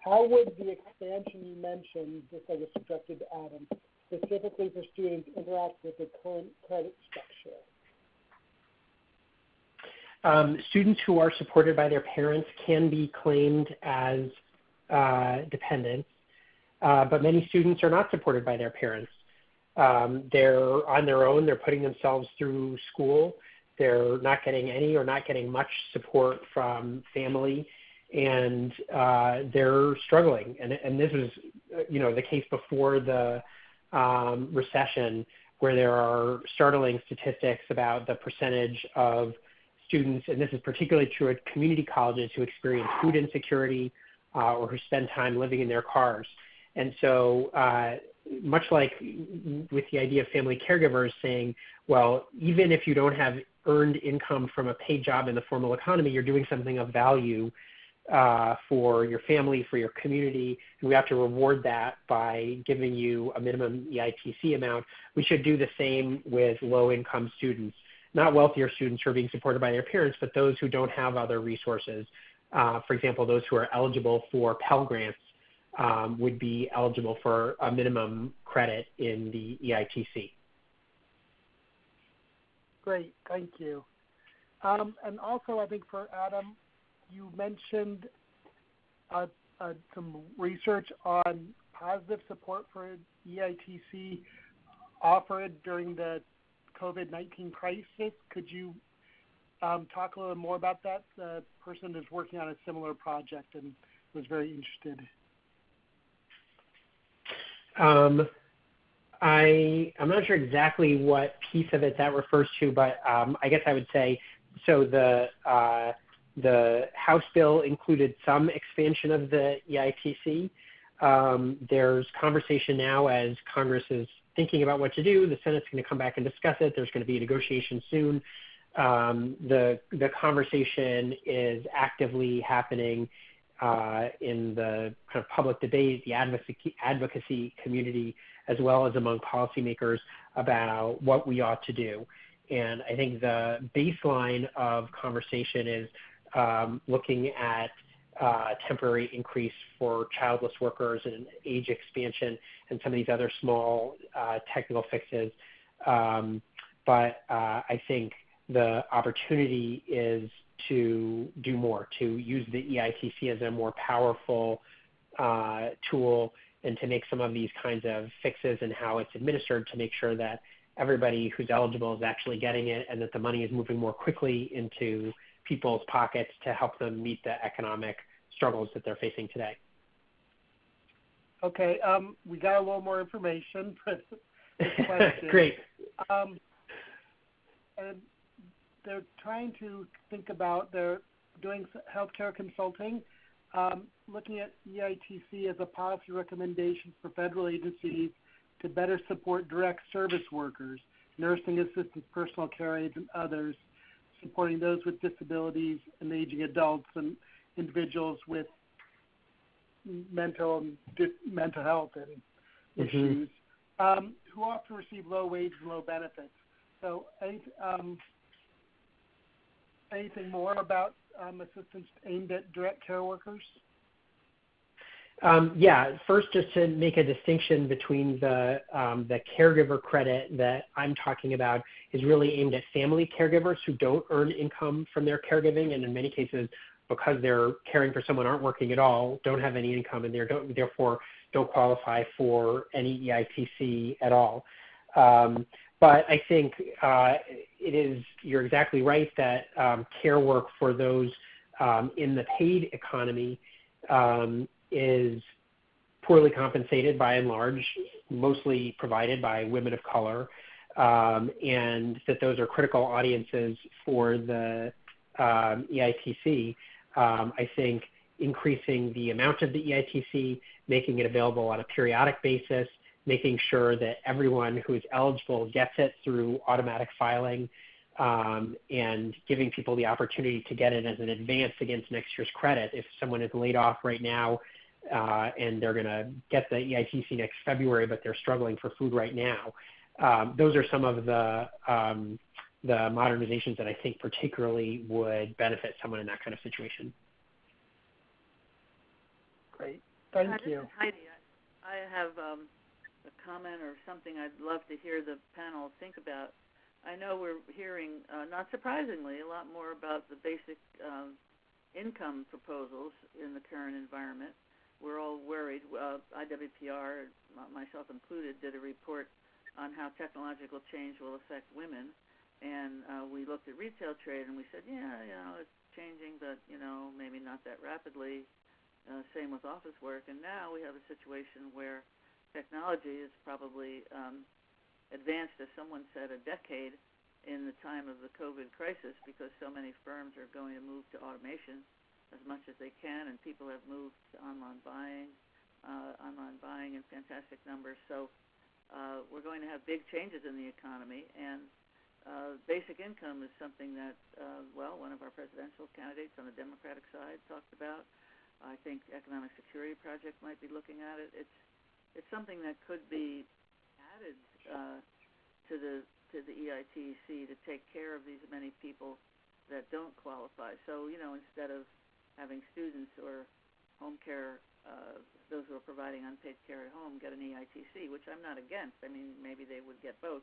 How would the expansion you mentioned, just I was suggested to Adam, specifically for students interact with the current credit structure? Um, students who are supported by their parents can be claimed as uh, dependents, uh, but many students are not supported by their parents. Um, they're on their own, they're putting themselves through school, they're not getting any or not getting much support from family, and uh, they're struggling. And, and this was, you know, the case before the um, recession, where there are startling statistics about the percentage of students, and this is particularly true at community colleges who experience food insecurity uh, or who spend time living in their cars. And so uh, much like with the idea of family caregivers saying, well, even if you don't have earned income from a paid job in the formal economy, you're doing something of value uh, for your family, for your community, and we have to reward that by giving you a minimum EITC amount. We should do the same with low income students, not wealthier students who are being supported by their parents, but those who don't have other resources. Uh, for example, those who are eligible for Pell Grants um, would be eligible for a minimum credit in the EITC. Great, thank you. Um, and also, I think for Adam, you mentioned uh, uh, some research on positive support for EITC offered during the COVID 19 crisis. Could you um, talk a little more about that? The person is working on a similar project and was very interested. Um, I I'm not sure exactly what piece of it that refers to, but um, I guess I would say so. The uh, the House bill included some expansion of the EITC. There's conversation now as Congress is thinking about what to do. The Senate's going to come back and discuss it. There's going to be a negotiation soon. Um, the the conversation is actively happening uh, in the kind of public debate, the advocacy, advocacy community, as well as among policymakers about what we ought to do. And I think the baseline of conversation is um, looking at temporary increase for childless workers and age expansion and some of these other small uh, technical fixes. Um, but uh, I think the opportunity is to do more, to use the EITC as a more powerful uh, tool and to make some of these kinds of fixes and how it's administered to make sure that everybody who's eligible is actually getting it and that the money is moving more quickly into people's pockets to help them meet the economic struggles that they're facing today. Okay, um, we got a little more information for Great. Um, and they're trying to think about they're doing healthcare consulting, um, looking at EITC as a policy recommendation for federal agencies to better support direct service workers, nursing assistants, personal care aides, and others, supporting those with disabilities and aging adults and individuals with mental mental health and mm-hmm. issues um, who often receive low wages and low benefits. So, um, anything more about um, assistance aimed at direct care workers? Um, yeah, first, just to make a distinction between the um, the caregiver credit that I'm talking about is really aimed at family caregivers who don't earn income from their caregiving, and in many cases, because they're caring for someone aren't working at all, don't have any income, and don't, therefore don't qualify for any EITC at all. Um, but I think uh, it is, you're exactly right that um, care work for those um, in the paid economy um, is poorly compensated by and large, mostly provided by women of color, um, and that those are critical audiences for the um, EITC. Um, I think increasing the amount of the EITC, making it available on a periodic basis, making sure that everyone who is eligible gets it through automatic filing, um, and giving people the opportunity to get it as an advance against next year's credit. If someone is laid off right now uh, and they're going to get the EITC next February, but they're struggling for food right now, um, those are some of the um, the modernizations that I think particularly would benefit someone in that kind of situation. Great, thank Hi, you. Heidi, I have um, a comment or something I'd love to hear the panel think about. I know we're hearing, uh, not surprisingly, a lot more about the basic uh, income proposals in the current environment. We're all worried. Uh, IWPR, myself included, did a report on how technological change will affect women, and uh, we looked at retail trade and we said, yeah, you know, it's changing, but you know, maybe not that rapidly. Uh, same with office work, and now we have a situation where technology is probably um, advanced, as someone said, a decade in the time of the COVID crisis because so many firms are going to move to automation as much as they can, and people have moved to online buying, uh, online buying in fantastic numbers. So uh, we're going to have big changes in the economy, and uh, basic income is something that, uh, well, one of our presidential candidates on the Democratic side talked about. I think Economic Security Project might be looking at it. It's it's something that could be added uh, to the to the EITC to take care of these many people that don't qualify. So you know, instead of having students or home care, uh, those who are providing unpaid care at home get an EITC, which I'm not against. I mean, maybe they would get both.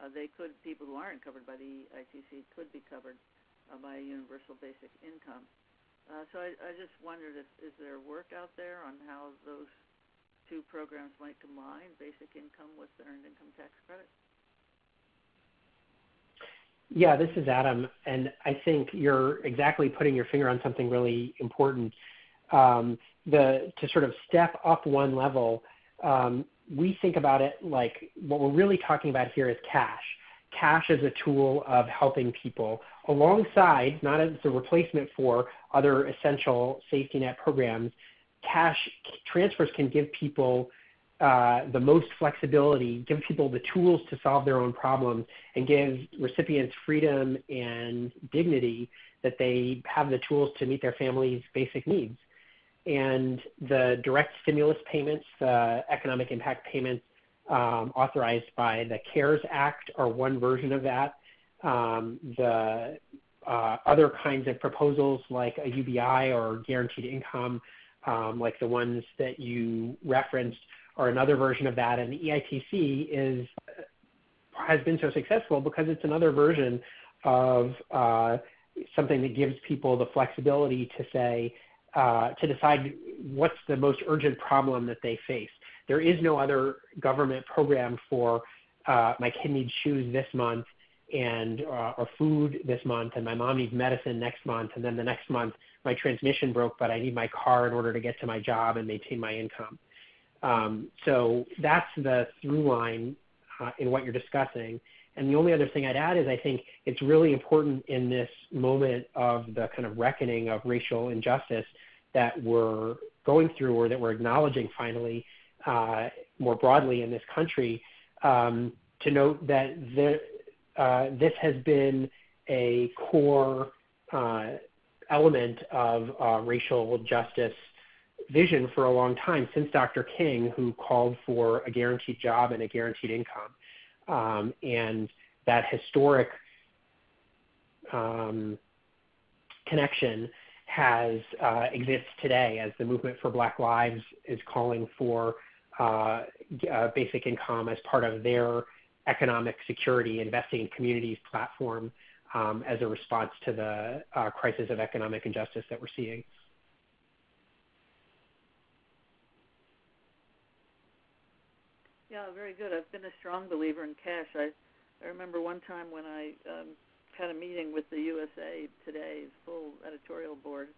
Uh, they could people who aren't covered by the EITC could be covered uh, by a universal basic income. Uh, so I, I just wondered if is there work out there on how those two programs might combine basic income with the earned income tax credit? Yeah, this is Adam, and I think you're exactly putting your finger on something really important. Um, the to sort of step up one level, um, we think about it like what we're really talking about here is cash. Cash is a tool of helping people alongside, not as a replacement for other essential safety net programs. Cash transfers can give people uh, the most flexibility, give people the tools to solve their own problems, and give recipients freedom and dignity that they have the tools to meet their family's basic needs. And the direct stimulus payments, the economic impact payments um, authorized by the CARES Act are one version of that. Um, the uh, other kinds of proposals like a UBI or guaranteed income, um, like the ones that you referenced, are another version of that. And the EITC is has been so successful because it's another version of uh, something that gives people the flexibility to say uh, to decide what's the most urgent problem that they face. There is no other government program for uh, my kid needs shoes this month and uh, or food this month, and my mom needs medicine next month, and then the next month my transmission broke, but I need my car in order to get to my job and maintain my income. Um, so that's the through line uh, in what you're discussing. And the only other thing I'd add is I think it's really important in this moment of the kind of reckoning of racial injustice that we're going through or that we're acknowledging finally uh, more broadly in this country um, to note that uh, this has been a core uh, element of uh, racial justice vision for a long time since Dr. King, who called for a guaranteed job and a guaranteed income. Um, and that historic um, connection has uh, exists today as the movement for Black Lives is calling for uh, uh, basic income as part of their economic security investing in communities platform um, as a response to the uh, crisis of economic injustice that we're seeing. Yeah, very good. I've been a strong believer in cash. I I remember one time when I um, had a meeting with the USA Today's full editorial board,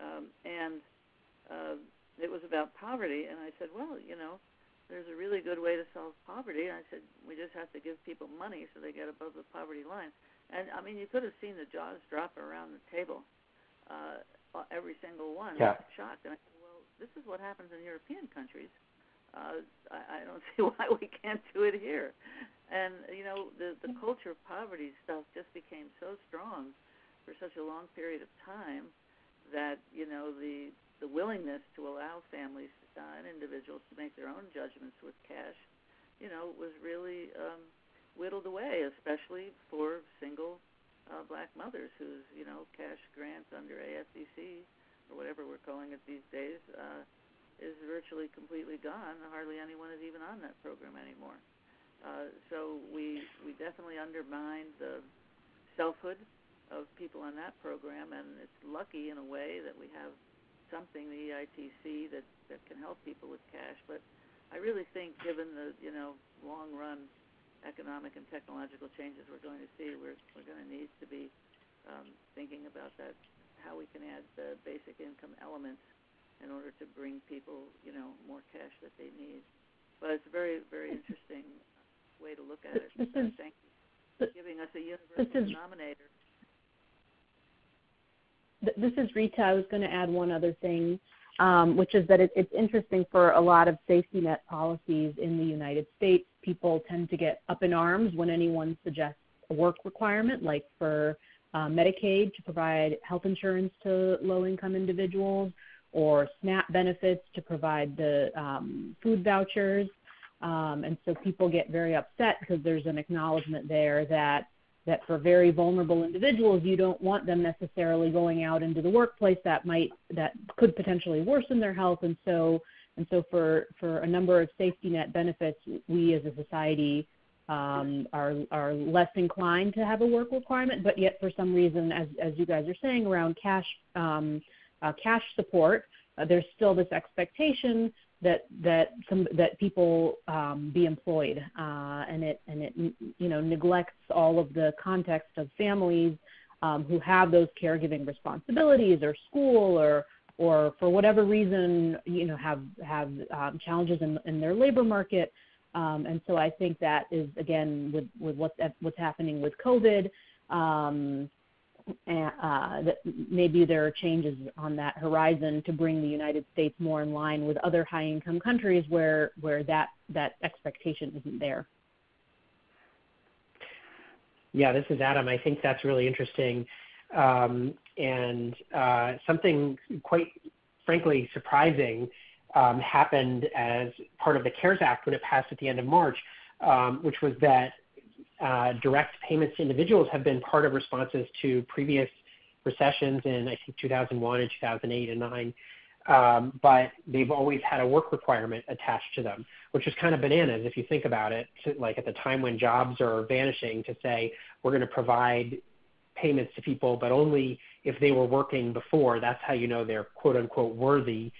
um, and uh, it was about poverty. And I said, well, you know, there's a really good way to solve poverty. And I said, we just have to give people money so they get above the poverty line. And I mean, you could have seen the jaws drop around the table, uh, every single one. Yeah. Shocked. And I said, well, this is what happens in European countries uh, I, I don't see why we can't do it here. And you know, the the culture of poverty stuff just became so strong for such a long period of time that you know the the willingness to allow families uh, and individuals to make their own judgments with cash, you know, was really um, whittled away, especially for single uh, black mothers whose you know cash grants under AFDC or whatever we're calling it these days. Uh, is virtually completely gone. Hardly anyone is even on that program anymore. Uh, so we we definitely undermine the selfhood of people on that program, and it's lucky in a way that we have something the EITC that that can help people with cash. But I really think, given the you know long run economic and technological changes we're going to see, we're we're going to need to be um, thinking about that how we can add the basic income elements in order to bring people, you know, more cash that they need. But it's a very, very interesting way to look at it. This so is, thank you for giving us a universal is, denominator. This is Rita. I was going to add one other thing. um, which is that it, it's interesting for a lot of safety net policies in the United States. People tend to get up in arms when anyone suggests a work requirement, like for uh, Medicaid to provide health insurance to low income individuals, or SNAP benefits to provide the um, food vouchers. Um, and so people get very upset because there's an acknowledgement there that that for very vulnerable individuals, you don't want them necessarily going out into the workplace that might that could potentially worsen their health. And so and so for for a number of safety net benefits, we as a society um, are are less inclined to have a work requirement, but yet for some reason, as as you guys are saying, around cash um, uh, cash support, uh, there's still this expectation that that some that people um, be employed, uh, and it and it you know neglects all of the context of families um, who have those caregiving responsibilities, or school, or or for whatever reason you know have have um, challenges in, in their labor market. Um, and so I think that is again with with what's what's happening with COVID. Um, uh, that maybe there are changes on that horizon to bring the United States more in line with other high-income countries where where that that expectation isn't there. Yeah, this is Adam. I think that's really interesting, um, and uh, something quite frankly surprising um, happened as part of the CARES Act when it passed at the end of March, um, which was that uh, direct payments to individuals have been part of responses to previous recessions in, I think, 2001 and 2008 and 9. Um, but they've always had a work requirement attached to them, which is kind of bananas if you think about it. To, like at the time when jobs are vanishing, to say we're going to provide payments to people, but only if they were working before. That's how you know they're quote unquote worthy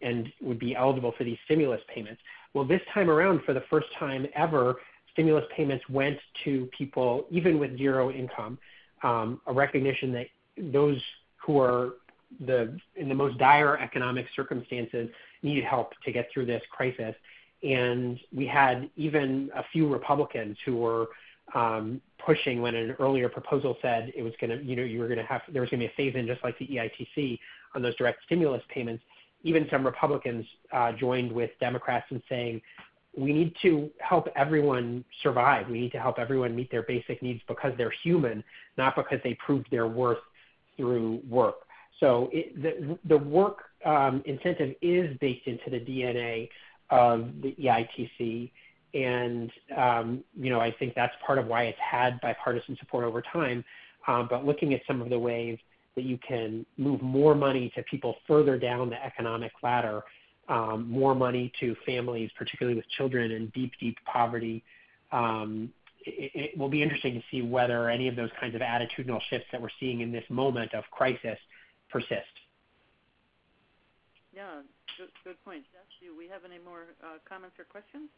and would be eligible for these stimulus payments. Well, this time around, for the first time ever, stimulus payments went to people even with zero income, um, a recognition that those who are the in the most dire economic circumstances need help to get through this crisis. And we had even a few Republicans who were um, pushing when an earlier proposal said it was going to, you know, you were going to have there was going to be a phase in just like the EITC on those direct stimulus payments. Even some Republicans uh, joined with Democrats in saying we need to help everyone survive. We need to help everyone meet their basic needs because they're human, not because they proved their worth through work. So it, the, the work um, incentive is baked into the DNA of the EITC. And, um, you know, I think that's part of why it's had bipartisan support over time. Um, but looking at some of the ways that you can move more money to people further down the economic ladder um, more money to families, particularly with children in deep, deep poverty. Um, it, it will be interesting to see whether any of those kinds of attitudinal shifts that we're seeing in this moment of crisis persist. Yeah, good, good point. Jess, do we have any more uh, comments or questions?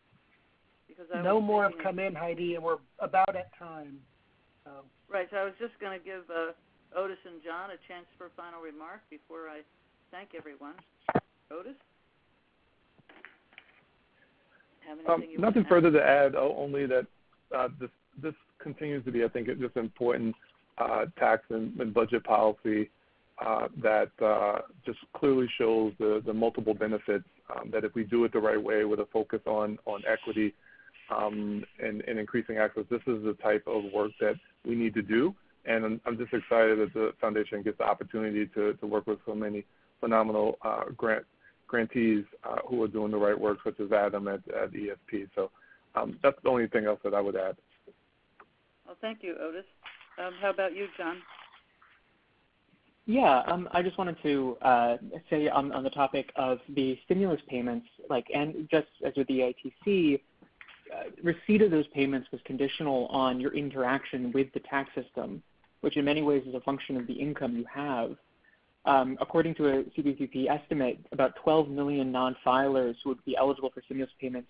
Because I no more have come in, Heidi, and we're about at time. So. Right. So I was just going to give uh, Otis and John a chance for a final remark before I thank everyone. Otis. Um, nothing further to add, only that uh, this this continues to be, I think, just important uh, tax and, and budget policy uh, that uh, just clearly shows the, the multiple benefits um, that if we do it the right way with a focus on on equity um, and, and increasing access, this is the type of work that we need to do. And I'm, I'm just excited that the foundation gets the opportunity to, to work with so many phenomenal uh, grant grantees uh, who are doing the right work, such as Adam at, at ESP. So um, that's the only thing else that I would add. Well, thank you, Otis. Um, how about you, John? Yeah, um, I just wanted to uh, say on, on the topic of the stimulus payments, like, and just as with the ITC, uh, receipt of those payments was conditional on your interaction with the tax system, which in many ways is a function of the income you have. Um, according to a CBPP estimate, about 12 million non-filers who would be eligible for stimulus payments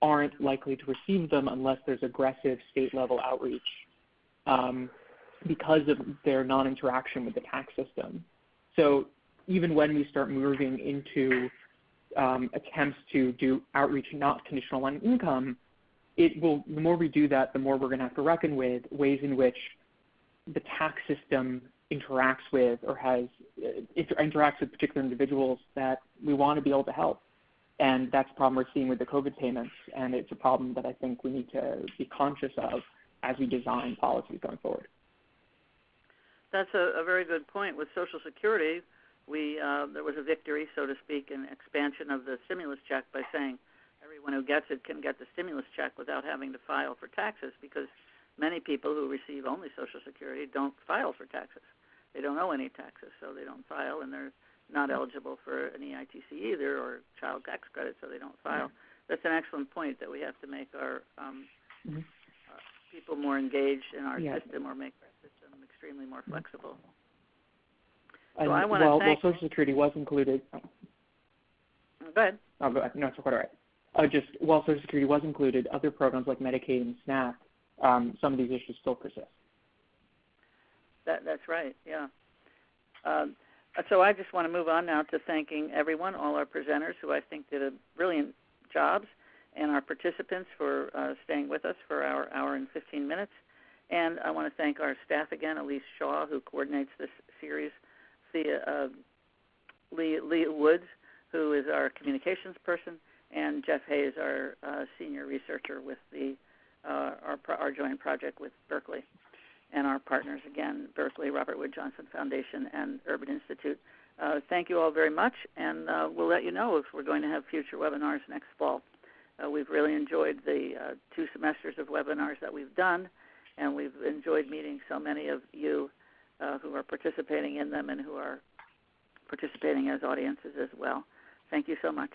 aren't likely to receive them unless there's aggressive state-level outreach um, because of their non-interaction with the tax system. So even when we start moving into um, attempts to do outreach not conditional on income, it will. The more we do that, the more we're going to have to reckon with ways in which the tax system interacts with or has interacts with particular individuals that we want to be able to help. And that's a problem we're seeing with the COVID payments, and it's a problem that I think we need to be conscious of as we design policies going forward. That's a, a very good point. With Social Security, we uh, there was a victory, so to speak, in expansion of the stimulus check by saying everyone who gets it can get the stimulus check without having to file for taxes because many people who receive only Social Security don't file for taxes. They don't owe any taxes, so they don't file, and they're not eligible for an EITC either or child tax credit, so they don't file. That's an excellent point that we have to make our um, Mhm. uh, people more engaged in our Yeah. system or make our system extremely more flexible. And I wanna thank- while Social Security was included, oh, Go ahead. oh, go ahead. no, it's quite all right. Uh, just while Social Security was included, other programs like Medicaid and SNAP, um, some of these issues still persist. That, that's right, yeah. Um, so I just want to move on now to thanking everyone, all our presenters who I think did a brilliant jobs, and our participants for uh, staying with us for our hour and 15 minutes. And I want to thank our staff again, Elyse Shaw, who coordinates this series, Thea, uh, Leah Woods, who is our communications person, and Jeff Hayes, our uh, senior researcher with the uh, our, our joint project with Berkeley and our partners again, Berkeley, Robert Wood Johnson Foundation, and Urban Institute. Uh, thank you all very much, and uh, we'll let you know if we're going to have future webinars next fall. Uh, we've really enjoyed the uh, two semesters of webinars that we've done, and we've enjoyed meeting so many of you uh, who are participating in them and who are participating as audiences as well. Thank you so much.